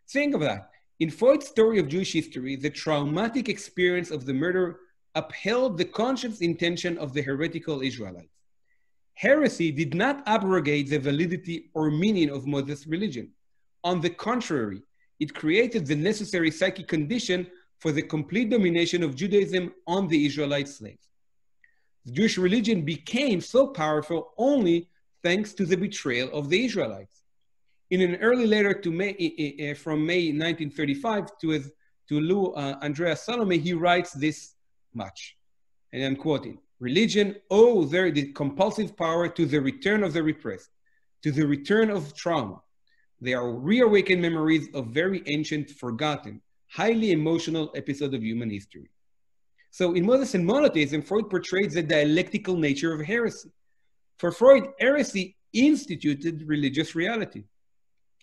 Think of that. In Freud's story of Jewish history, the traumatic experience of the murder upheld the conscious intention of the heretical Israelites. Heresy did not abrogate the validity or meaning of Moses' religion. On the contrary, it created the necessary psychic condition for the complete domination of Judaism on the Israelite slaves. The Jewish religion became so powerful only thanks to the betrayal of the Israelites. In an early letter to May, eh, eh, eh, from May 1935 to, his, to Lou uh, Andreas-Salomé, he writes this much, and I'm quoting, religion owes their the compulsive power to the return of the repressed, to the return of trauma. They are reawakened memories of very ancient, forgotten, highly emotional episode of human history. So in Moses and Monotheism, Freud portrays the dialectical nature of heresy. For Freud, heresy instituted religious reality.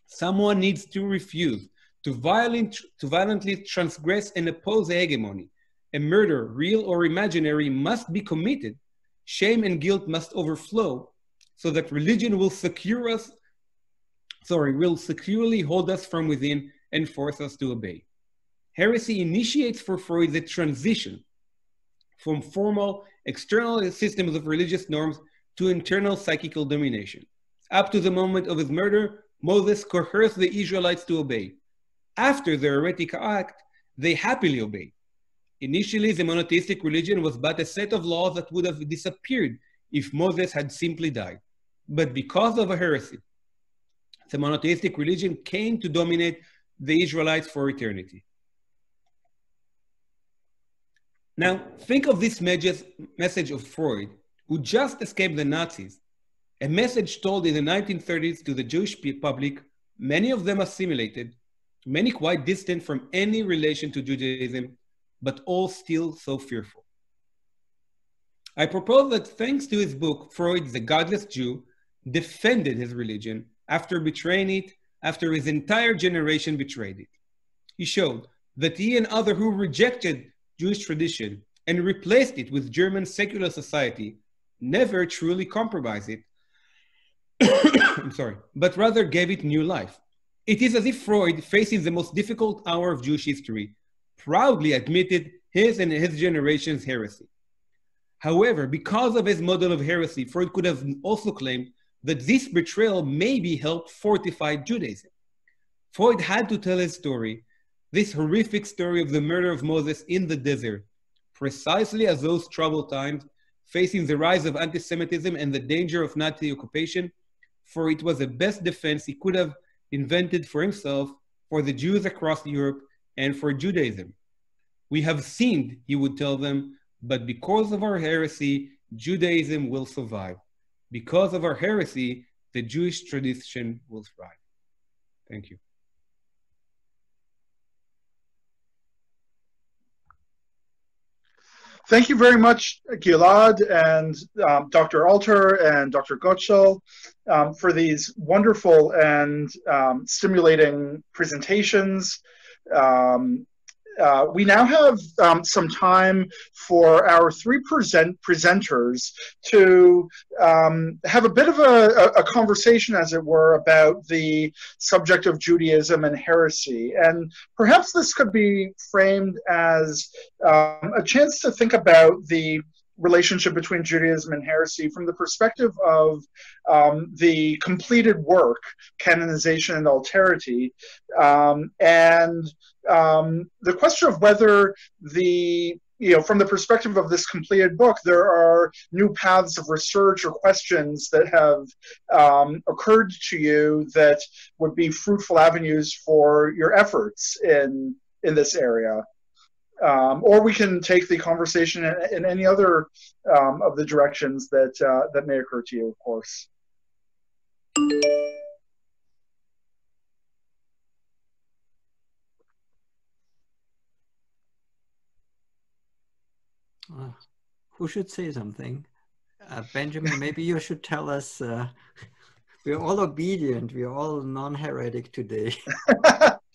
Someone needs to refuse to, violent, to violently transgress and oppose hegemony. A murder, real or imaginary, must be committed. Shame and guilt must overflow so that religion will secure us, sorry, will securely hold us from within and force us to obey. Heresy initiates for Freud the transition from formal external systems of religious norms to internal psychical domination. Up to the moment of his murder, Moses coerced the Israelites to obey. After the heretic act, they happily obeyed. Initially, the monotheistic religion was but a set of laws that would have disappeared if Moses had simply died. But because of a heresy, the monotheistic religion came to dominate the Israelites for eternity. Now, think of this message of Freud, who just escaped the Nazis, a message told in the 1930s to the Jewish public, many of them assimilated, many quite distant from any relation to Judaism, but all still so fearful. I propose that thanks to his book, Freud, The Godless Jew, defended his religion after betraying it, after his entire generation betrayed it. He showed that he and others who rejected Jewish tradition and replaced it with German secular society never truly compromised it. I'm sorry, but rather gave it new life. It is as if Freud, facing the most difficult hour of Jewish history, proudly admitted his and his generation's heresy. However, because of his model of heresy, Freud could have also claimed that this betrayal maybe helped fortify Judaism. Freud had to tell his story this horrific story of the murder of Moses in the desert, precisely as those troubled times, facing the rise of anti Semitism and the danger of Nazi occupation, for it was the best defense he could have invented for himself, for the Jews across Europe, and for Judaism. We have sinned, he would tell them, but because of our heresy, Judaism will survive. Because of our heresy, the Jewish tradition will thrive. Thank you. Thank you very much, Gilad and um, Dr. Alter and Dr. Goetschel um, for these wonderful and um, stimulating presentations. Um, uh, we now have um, some time for our three present presenters to um, have a bit of a, a, conversation, as it were, about the subject of Judaism and heresy. And perhaps this could be framed as um, a chance to think about the relationship between Judaism and heresy from the perspective of um, the completed work, canonization and alterity, um, and um, the question of whether the you know, from the perspective of this completed book, there are new paths of research or questions that have um, occurred to you that would be fruitful avenues for your efforts in in this area. Um, or we can take the conversation in, in any other um, of the directions that uh, that may occur to you, of course. Uh, who should say something? Uh, Benjamin, maybe you should tell us. Uh, we're all obedient. We're all non-heretic today.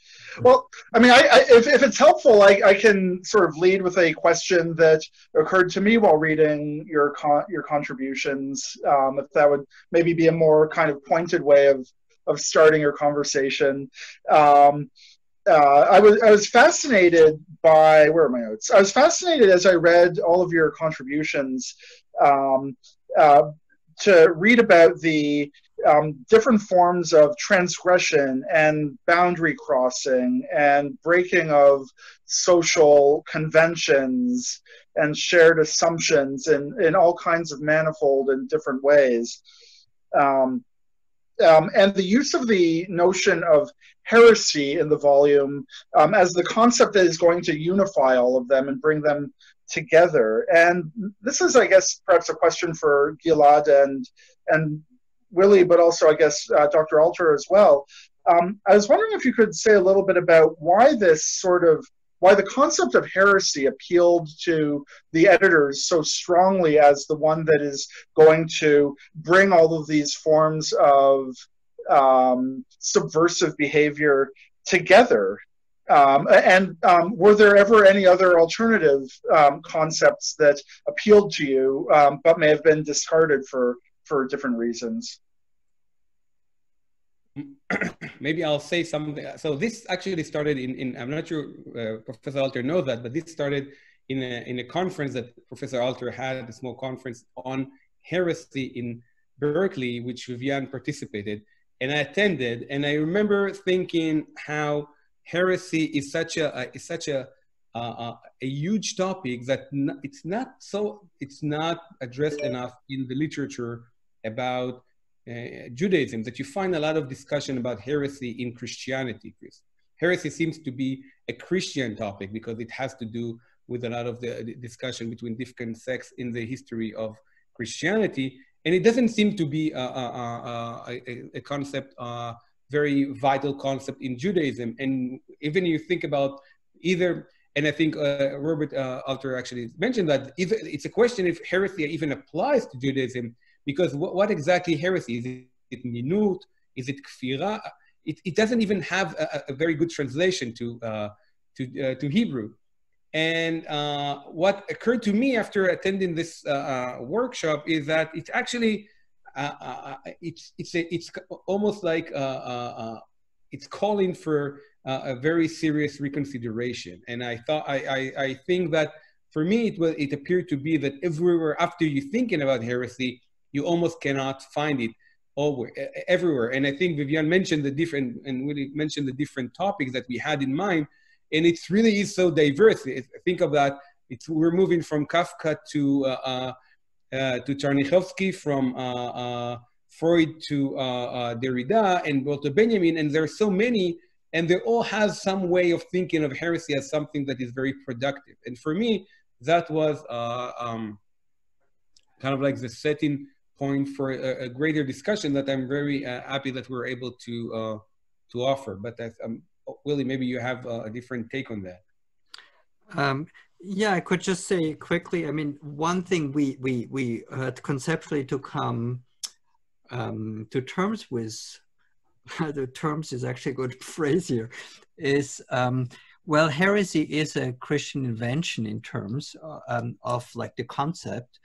Well, I mean, I, I, if, if it's helpful, I, I can sort of lead with a question that occurred to me while reading your con- your contributions. Um, if that would maybe be a more kind of pointed way of of starting your conversation. Um, uh, I was I was fascinated by where are my notes? I was fascinated as I read all of your contributions um, uh, to read about the um, different forms of transgression and boundary crossing and breaking of social conventions and shared assumptions in, in all kinds of manifold and different ways. Um, um, and the use of the notion of heresy in the volume um, as the concept that is going to unify all of them and bring them together. And this is, I guess, perhaps a question for Gilad and and Willi, but also, I guess, uh, Dr. Alter as well. Um, I was wondering if you could say a little bit about why this sort of why the concept of heresy appealed to the editors so strongly as the one that is going to bring all of these forms of um, subversive behavior together. Um, and um, were there ever any other alternative um, concepts that appealed to you um, but may have been discarded for for different reasons. Maybe I'll say something. So this actually started in, in I'm not sure uh, Professor Alter knows that, but this started in a, in a conference that Professor Alter had, a small conference on heresy in Berkeley, which Vivian participated. And I attended, and I remember thinking how heresy is such a, is such a, a huge topic that it's not so it's not addressed enough in the literature about uh, Judaism, that you find a lot of discussion about heresy in Christianity. Chris. Heresy seems to be a Christian topic because it has to do with a lot of the discussion between different sects in the history of Christianity. And it doesn't seem to be a, a, a, a concept, a very vital concept in Judaism. And even you think about either, and I think uh, Robert uh, Alter actually mentioned that it's a question if heresy even applies to Judaism because what, what exactly heresy is? It minut? Is it kfira? It, it doesn't even have a, a very good translation to uh, to uh, to Hebrew. And uh, what occurred to me after attending this uh, uh, workshop is that it's actually uh, it's it's a, it's almost like it's calling for a very serious reconsideration. And I thought I, I, I think that for me it was it appeared to be that everywhere after you thinking about heresy, you almost cannot find it everywhere. And I think Vivian mentioned the different, and really mentioned the different topics that we had in mind. And it really is so diverse. Think of that. It's, we're moving from Kafka to, uh, uh, uh to Tchernichovsky, from uh, uh, Freud to Derrida and Walter Benjamin. And there are so many, and they all have some way of thinking of heresy as something that is very productive. And for me, that was um, kind of like the setting point for a, a greater discussion that I'm very uh, happy that we're able to uh, to offer. But um, Willi, maybe you have a different take on that. Um, yeah, I could just say quickly. I mean, one thing we we we had conceptually to come um, to terms with. the terms is actually a good phrase here. Is um, well, heresy is a Christian invention in terms uh, um, of like the concept,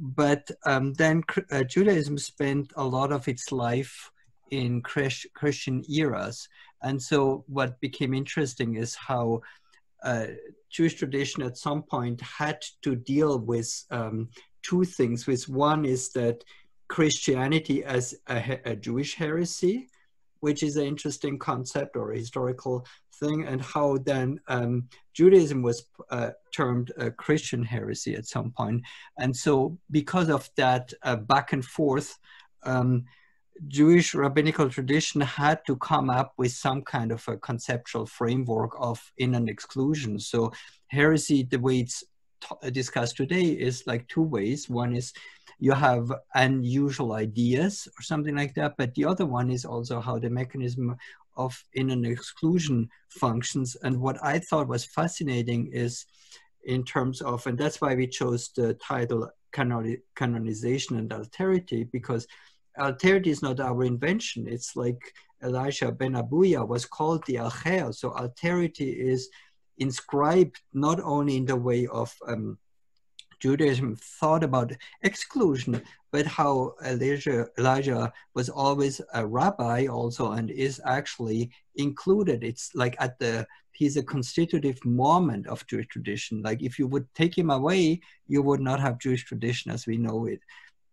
but um, then uh, Judaism spent a lot of its life in Christ Christian eras. And so what became interesting is how uh, Jewish tradition at some point had to deal with um, two things. With one is that Christianity as a, a Jewish heresy, which is an interesting concept or a historical thing, and how then um, Judaism was uh, termed a Christian heresy at some point. And so, because of that uh, back and forth, um, Jewish rabbinical tradition had to come up with some kind of a conceptual framework of in and exclusion. So, heresy, the way it's Uh, discussed today, is like two ways. One is you have unusual ideas or something like that. But the other one is also how the mechanism of in and exclusion functions. And what I thought was fascinating is in terms of, and that's why we chose the title canonization and alterity, because alterity is not our invention. It's like Elisha ben Abuya was called the Acher. So alterity is inscribed not only in the way of um, Judaism thought about exclusion, but how Elijah, Elijah was always a rabbi also and is actually included. It's like at the, he's a constitutive moment of Jewish tradition. Like if you would take him away, you would not have Jewish tradition as we know it.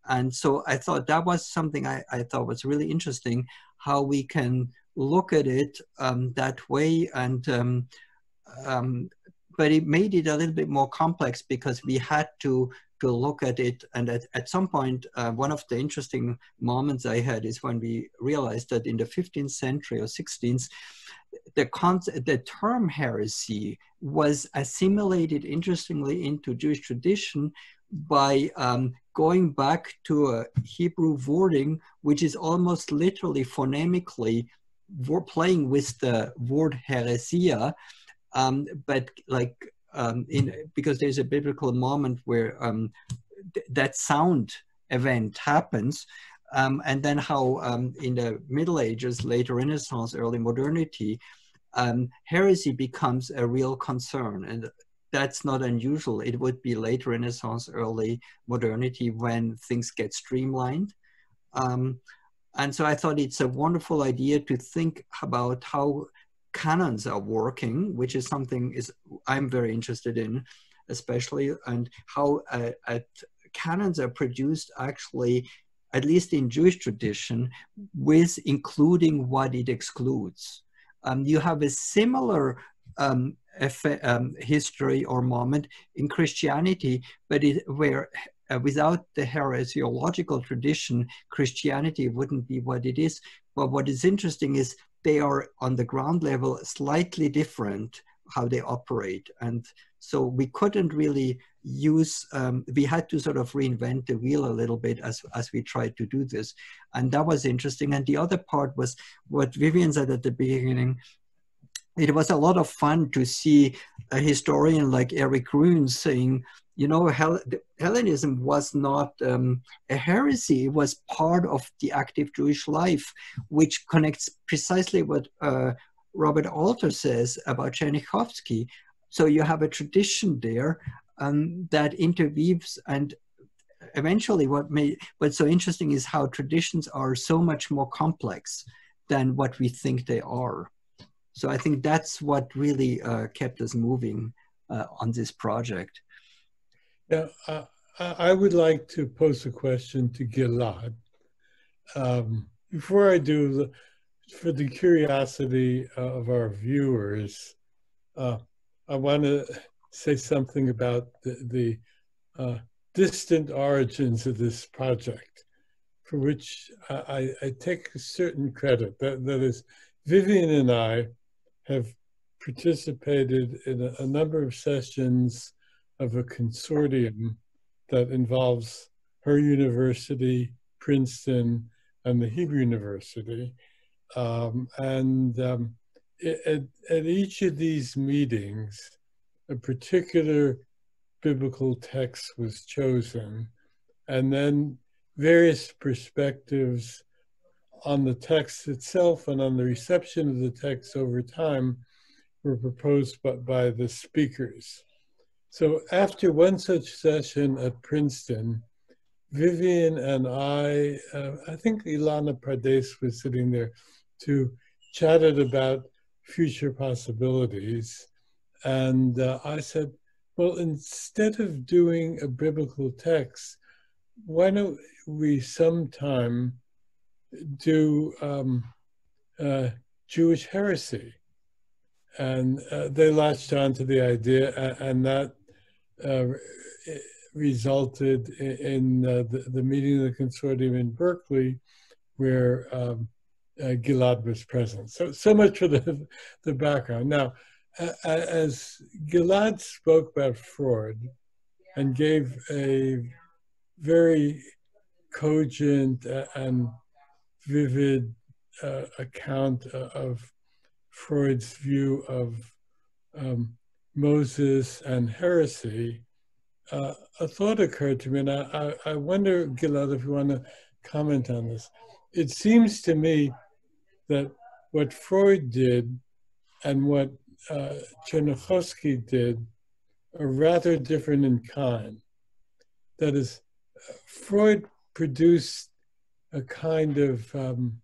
And so I thought that was something I, I thought was really interesting, how we can look at it um, that way. And um, um, but it made it a little bit more complex because we had to to look at it. And at, at some point, uh, one of the interesting moments I had is when we realized that in the 15th century or 16th, the, the term heresy was assimilated interestingly into Jewish tradition by um, going back to a Hebrew wording, which is almost literally phonemically playing with the word heresia, um, but like um, in because there's a biblical moment where um, th that sound event happens, um, and then how um, in the Middle Ages, later Renaissance, early modernity, um, heresy becomes a real concern, and that's not unusual. It would be late Renaissance, early modernity when things get streamlined. Um, and so I thought it's a wonderful idea to think about how canons are working, which is something is I'm very interested in, especially, and how uh, at canons are produced actually, at least in Jewish tradition, with including what it excludes. Um, you have a similar um, um, history or moment in Christianity, but it, where uh, without the heresiological tradition, Christianity wouldn't be what it is. But what is interesting is they are on the ground level slightly different how they operate. And so we couldn't really use, um, we had to sort of reinvent the wheel a little bit as, as we tried to do this. And that was interesting. And the other part was what Vivian said at the beginning, it was a lot of fun to see a historian like Eric Gruen saying, you know, Hell Hellenism was not um, a heresy, it was part of the active Jewish life, which connects precisely what uh, Robert Alter says about Tchernichovsky. So you have a tradition there um, that interweaves and eventually what made what's so interesting is how traditions are so much more complex than what we think they are. So I think that's what really uh, kept us moving uh, on this project. Yeah, uh, I would like to pose a question to Gilad. Um, before I do, for the curiosity of our viewers, uh, I want to say something about the, the uh, distant origins of this project, for which I, I, take certain credit. That, that is, Vivian and I have participated in a, a number of sessions of a consortium that involves her university, Princeton, and the Hebrew University. Um, and um, at, at each of these meetings, a particular biblical text was chosen, and then various perspectives on the text itself and on the reception of the text over time were proposed by, by the speakers. So after one such session at Princeton, Vivian and I, uh, I think Ilana Pardes was sitting there, to chatted about future possibilities. And uh, I said, well, instead of doing a biblical text, why don't we sometime do um, uh, Jewish heresy? And uh, they latched on to the idea, and that resulted in, uh, the, the, meeting of the consortium in Berkeley, where um, uh, Gilad was present. So, so much for the, the background. Now, as Gilad spoke about Freud and gave a very cogent and vivid uh, account of Freud's view of um, Moses and heresy, uh, a thought occurred to me, and I, I, I wonder, Gilad, if you want to comment on this. It seems to me that what Freud did and what uh, did are rather different in kind. That is, Freud produced a kind of um,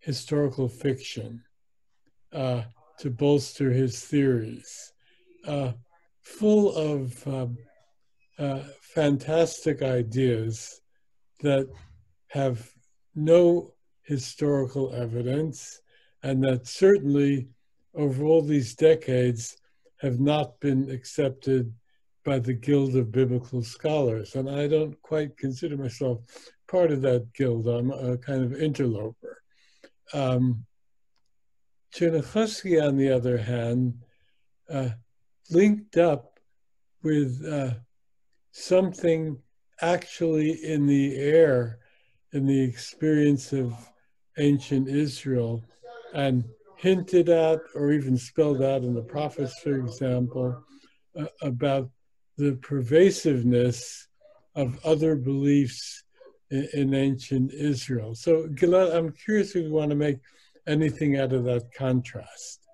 historical fiction uh, to bolster his theories uh, full of um, uh, fantastic ideas that have no historical evidence and that certainly over all these decades have not been accepted by the Guild of Biblical Scholars. And I don't quite consider myself part of that guild. I'm a kind of interloper. Um, on the other hand, uh, linked up with uh, something actually in the air in the experience of ancient Israel and hinted at or even spelled out in the prophets, for example, uh, about the pervasiveness of other beliefs in, in, ancient Israel. So, Gilad, I'm curious if you want to make anything out of that contrast.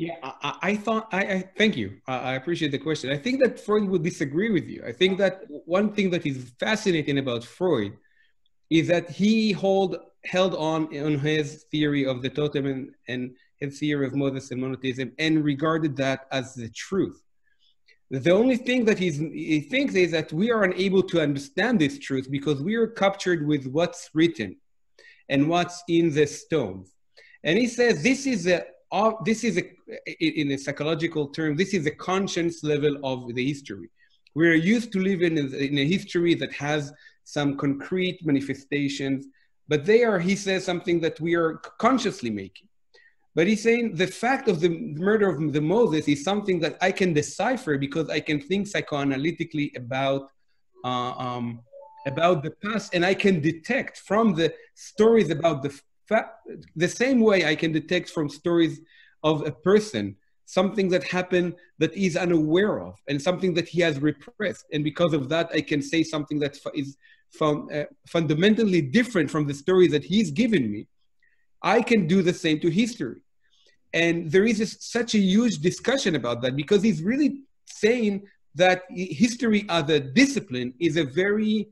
Yeah, I, I thought, I, I, thank you. I appreciate the question. I think that Freud would disagree with you. I think that one thing that is fascinating about Freud is that he hold held on on his theory of the totem and, and his theory of Moses and monotheism and regarded that as the truth. The only thing that he thinks is that we are unable to understand this truth because we are captured with what's written and what's in the stones. And he says this is a this is a in a psychological term this is a conscience level of the history. We're used to live in, in a history that has some concrete manifestations, but they are, he says, something that we are consciously making. But he's saying the fact of the murder of the Moses is something that I can decipher because I can think psychoanalytically about uh, um, about the past, and I can detect from the stories about the the same way I can detect from stories of a person something that happened that he's unaware of and something that he has repressed, and because of that, I can say something that is uh, fundamentally different from the story that he's given me, I can do the same to history. And there is such a huge discussion about that because he's really saying that history as a discipline is a very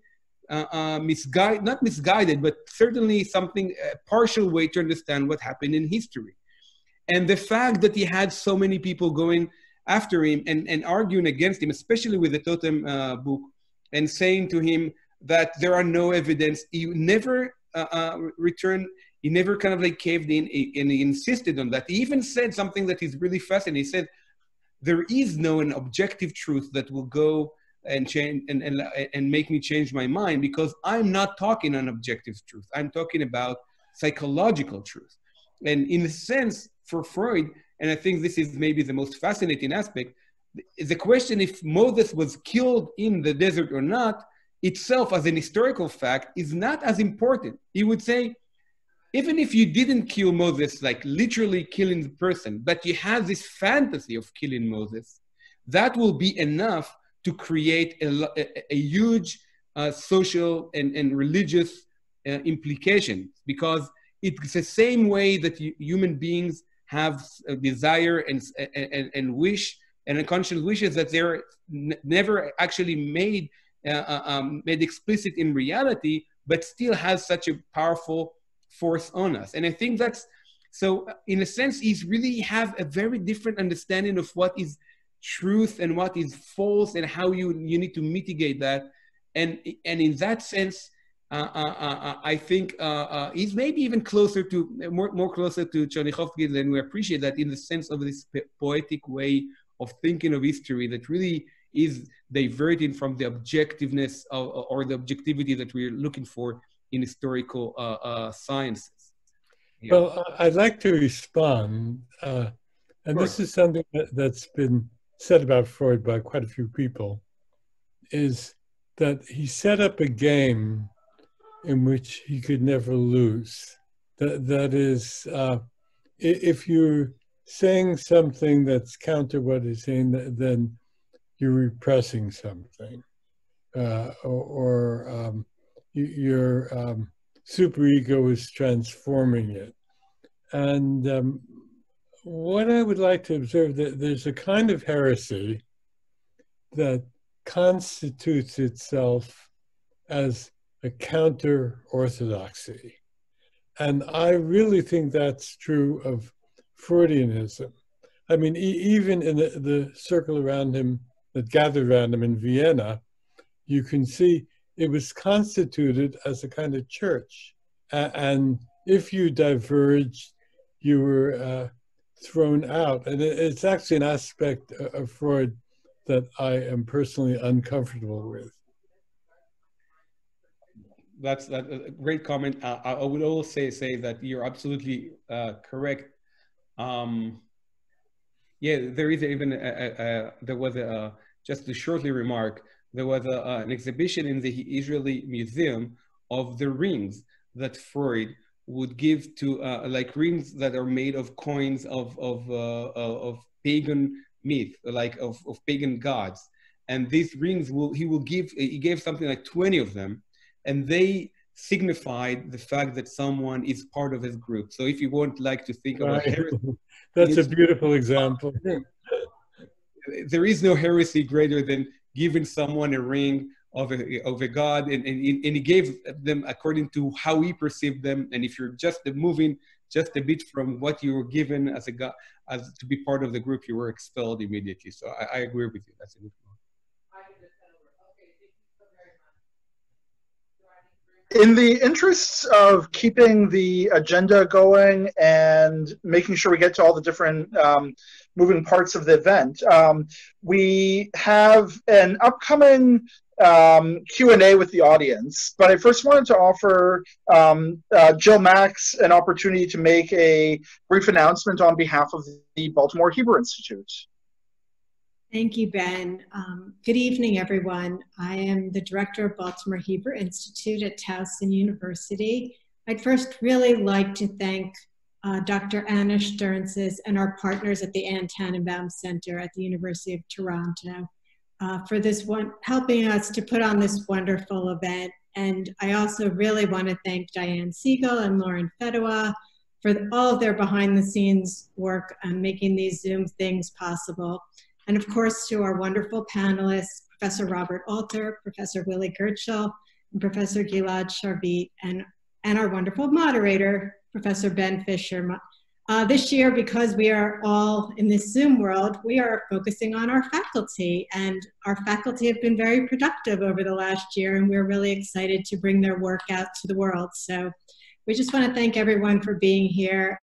uh, uh, misguided, not misguided, but certainly something, a partial way to understand what happened in history. And the fact that he had so many people going after him and, and arguing against him, especially with the Totem uh, book, and saying to him, that there are no evidence. He never uh, uh, returned. He never kind of like caved in, and he insisted on that. He even said something that is really fascinating. He said, "There is no an objective truth that will go and change and, and, and make me change my mind because I'm not talking an objective truth. I'm talking about psychological truth. And in a sense, for Freud, and I think this is maybe the most fascinating aspect, the question if Moses was killed in the desert or not itself as an historical fact is not as important. He would say, even if you didn't kill Moses, like literally killing the person, but you have this fantasy of killing Moses, that will be enough to create a, a, huge uh, social and, and religious uh, implications because it's the same way that human beings have a desire and, and, and wish and unconscious wishes that they're never actually made uh, uh, um, made explicit in reality, but still has such a powerful force on us. And I think that's so. In a sense, he's really have a very different understanding of what is truth and what is false, and how you you need to mitigate that. And and in that sense. Uh, uh, uh, uh I think he's maybe even closer to more, more closer to Tchernichovsky than we appreciate that in the sense of this poetic way of thinking of history that really is diverting from the objectiveness of, or the objectivity that we're looking for in historical uh, uh, sciences. Yeah. Well, I'd like to respond, uh, and this is something that's been said about Freud by quite a few people, is that he set up a game in which he could never lose. That, that is, uh, if you're saying something that's counter what he's saying, then you're repressing something, uh, or, or um, your um, superego is transforming it. And um, what I would like to observe that there's a kind of heresy that constitutes itself as a counter orthodoxy. And I really think that's true of Freudianism. I mean, e even in the, the circle around him that gathered around him in Vienna, you can see it was constituted as a kind of church. and if you diverged, you were uh, thrown out. And it's actually an aspect of Freud that I am personally uncomfortable with. That's, that's a great comment. Uh, I would also say, say that you're absolutely uh, correct. Um, yeah, there is even, a, a, a, there was a, just to shortly remark, there was an exhibition in the Israeli Museum of the rings that Freud would give to uh, like rings that are made of coins of of uh, of pagan myth, like of, of pagan gods. And these rings will he will give he gave something like 20 of them, and they signified the fact that someone is part of his group. So if you want like to think right. about heresy, that's a beautiful example. There is no heresy greater than giving someone a ring of a, of a God, and, and, and he gave them according to how he perceived them. And if you're just moving just a bit from what you were given as a God, as to be part of the group, you were expelled immediately. So I, I agree with you. That's a good point. In the interests of keeping the agenda going and making sure we get to all the different um, moving parts of the event, um, we have an upcoming um, Q&A with the audience, but I first wanted to offer um, uh, Jill Max an opportunity to make a brief announcement on behalf of the Baltimore Hebrew Institute. Thank you, Ben. Um, good evening, everyone. I am the director of Baltimore Hebrew Institute at Towson University. I'd first really like to thank uh, Dr. Anna Shternshis and our partners at the Anne Tanenbaum Center at the University of Toronto uh, for this one, helping us to put on this wonderful event. And I also really want to thank Diane Siegel and Lauren Fedewa for all of their behind the scenes work on making these Zoom things possible. And of course, to our wonderful panelists, Professor Robert Alter, Professor Willi Goetschel, and Professor Gilad Sharvit, and, and our wonderful moderator, Professor Ben Fischer, uh, this year, because we are all in this Zoom world, we are focusing on our faculty and our faculty have been very productive over the last year and we're really excited to bring their work out to the world. So we just want to thank everyone for being here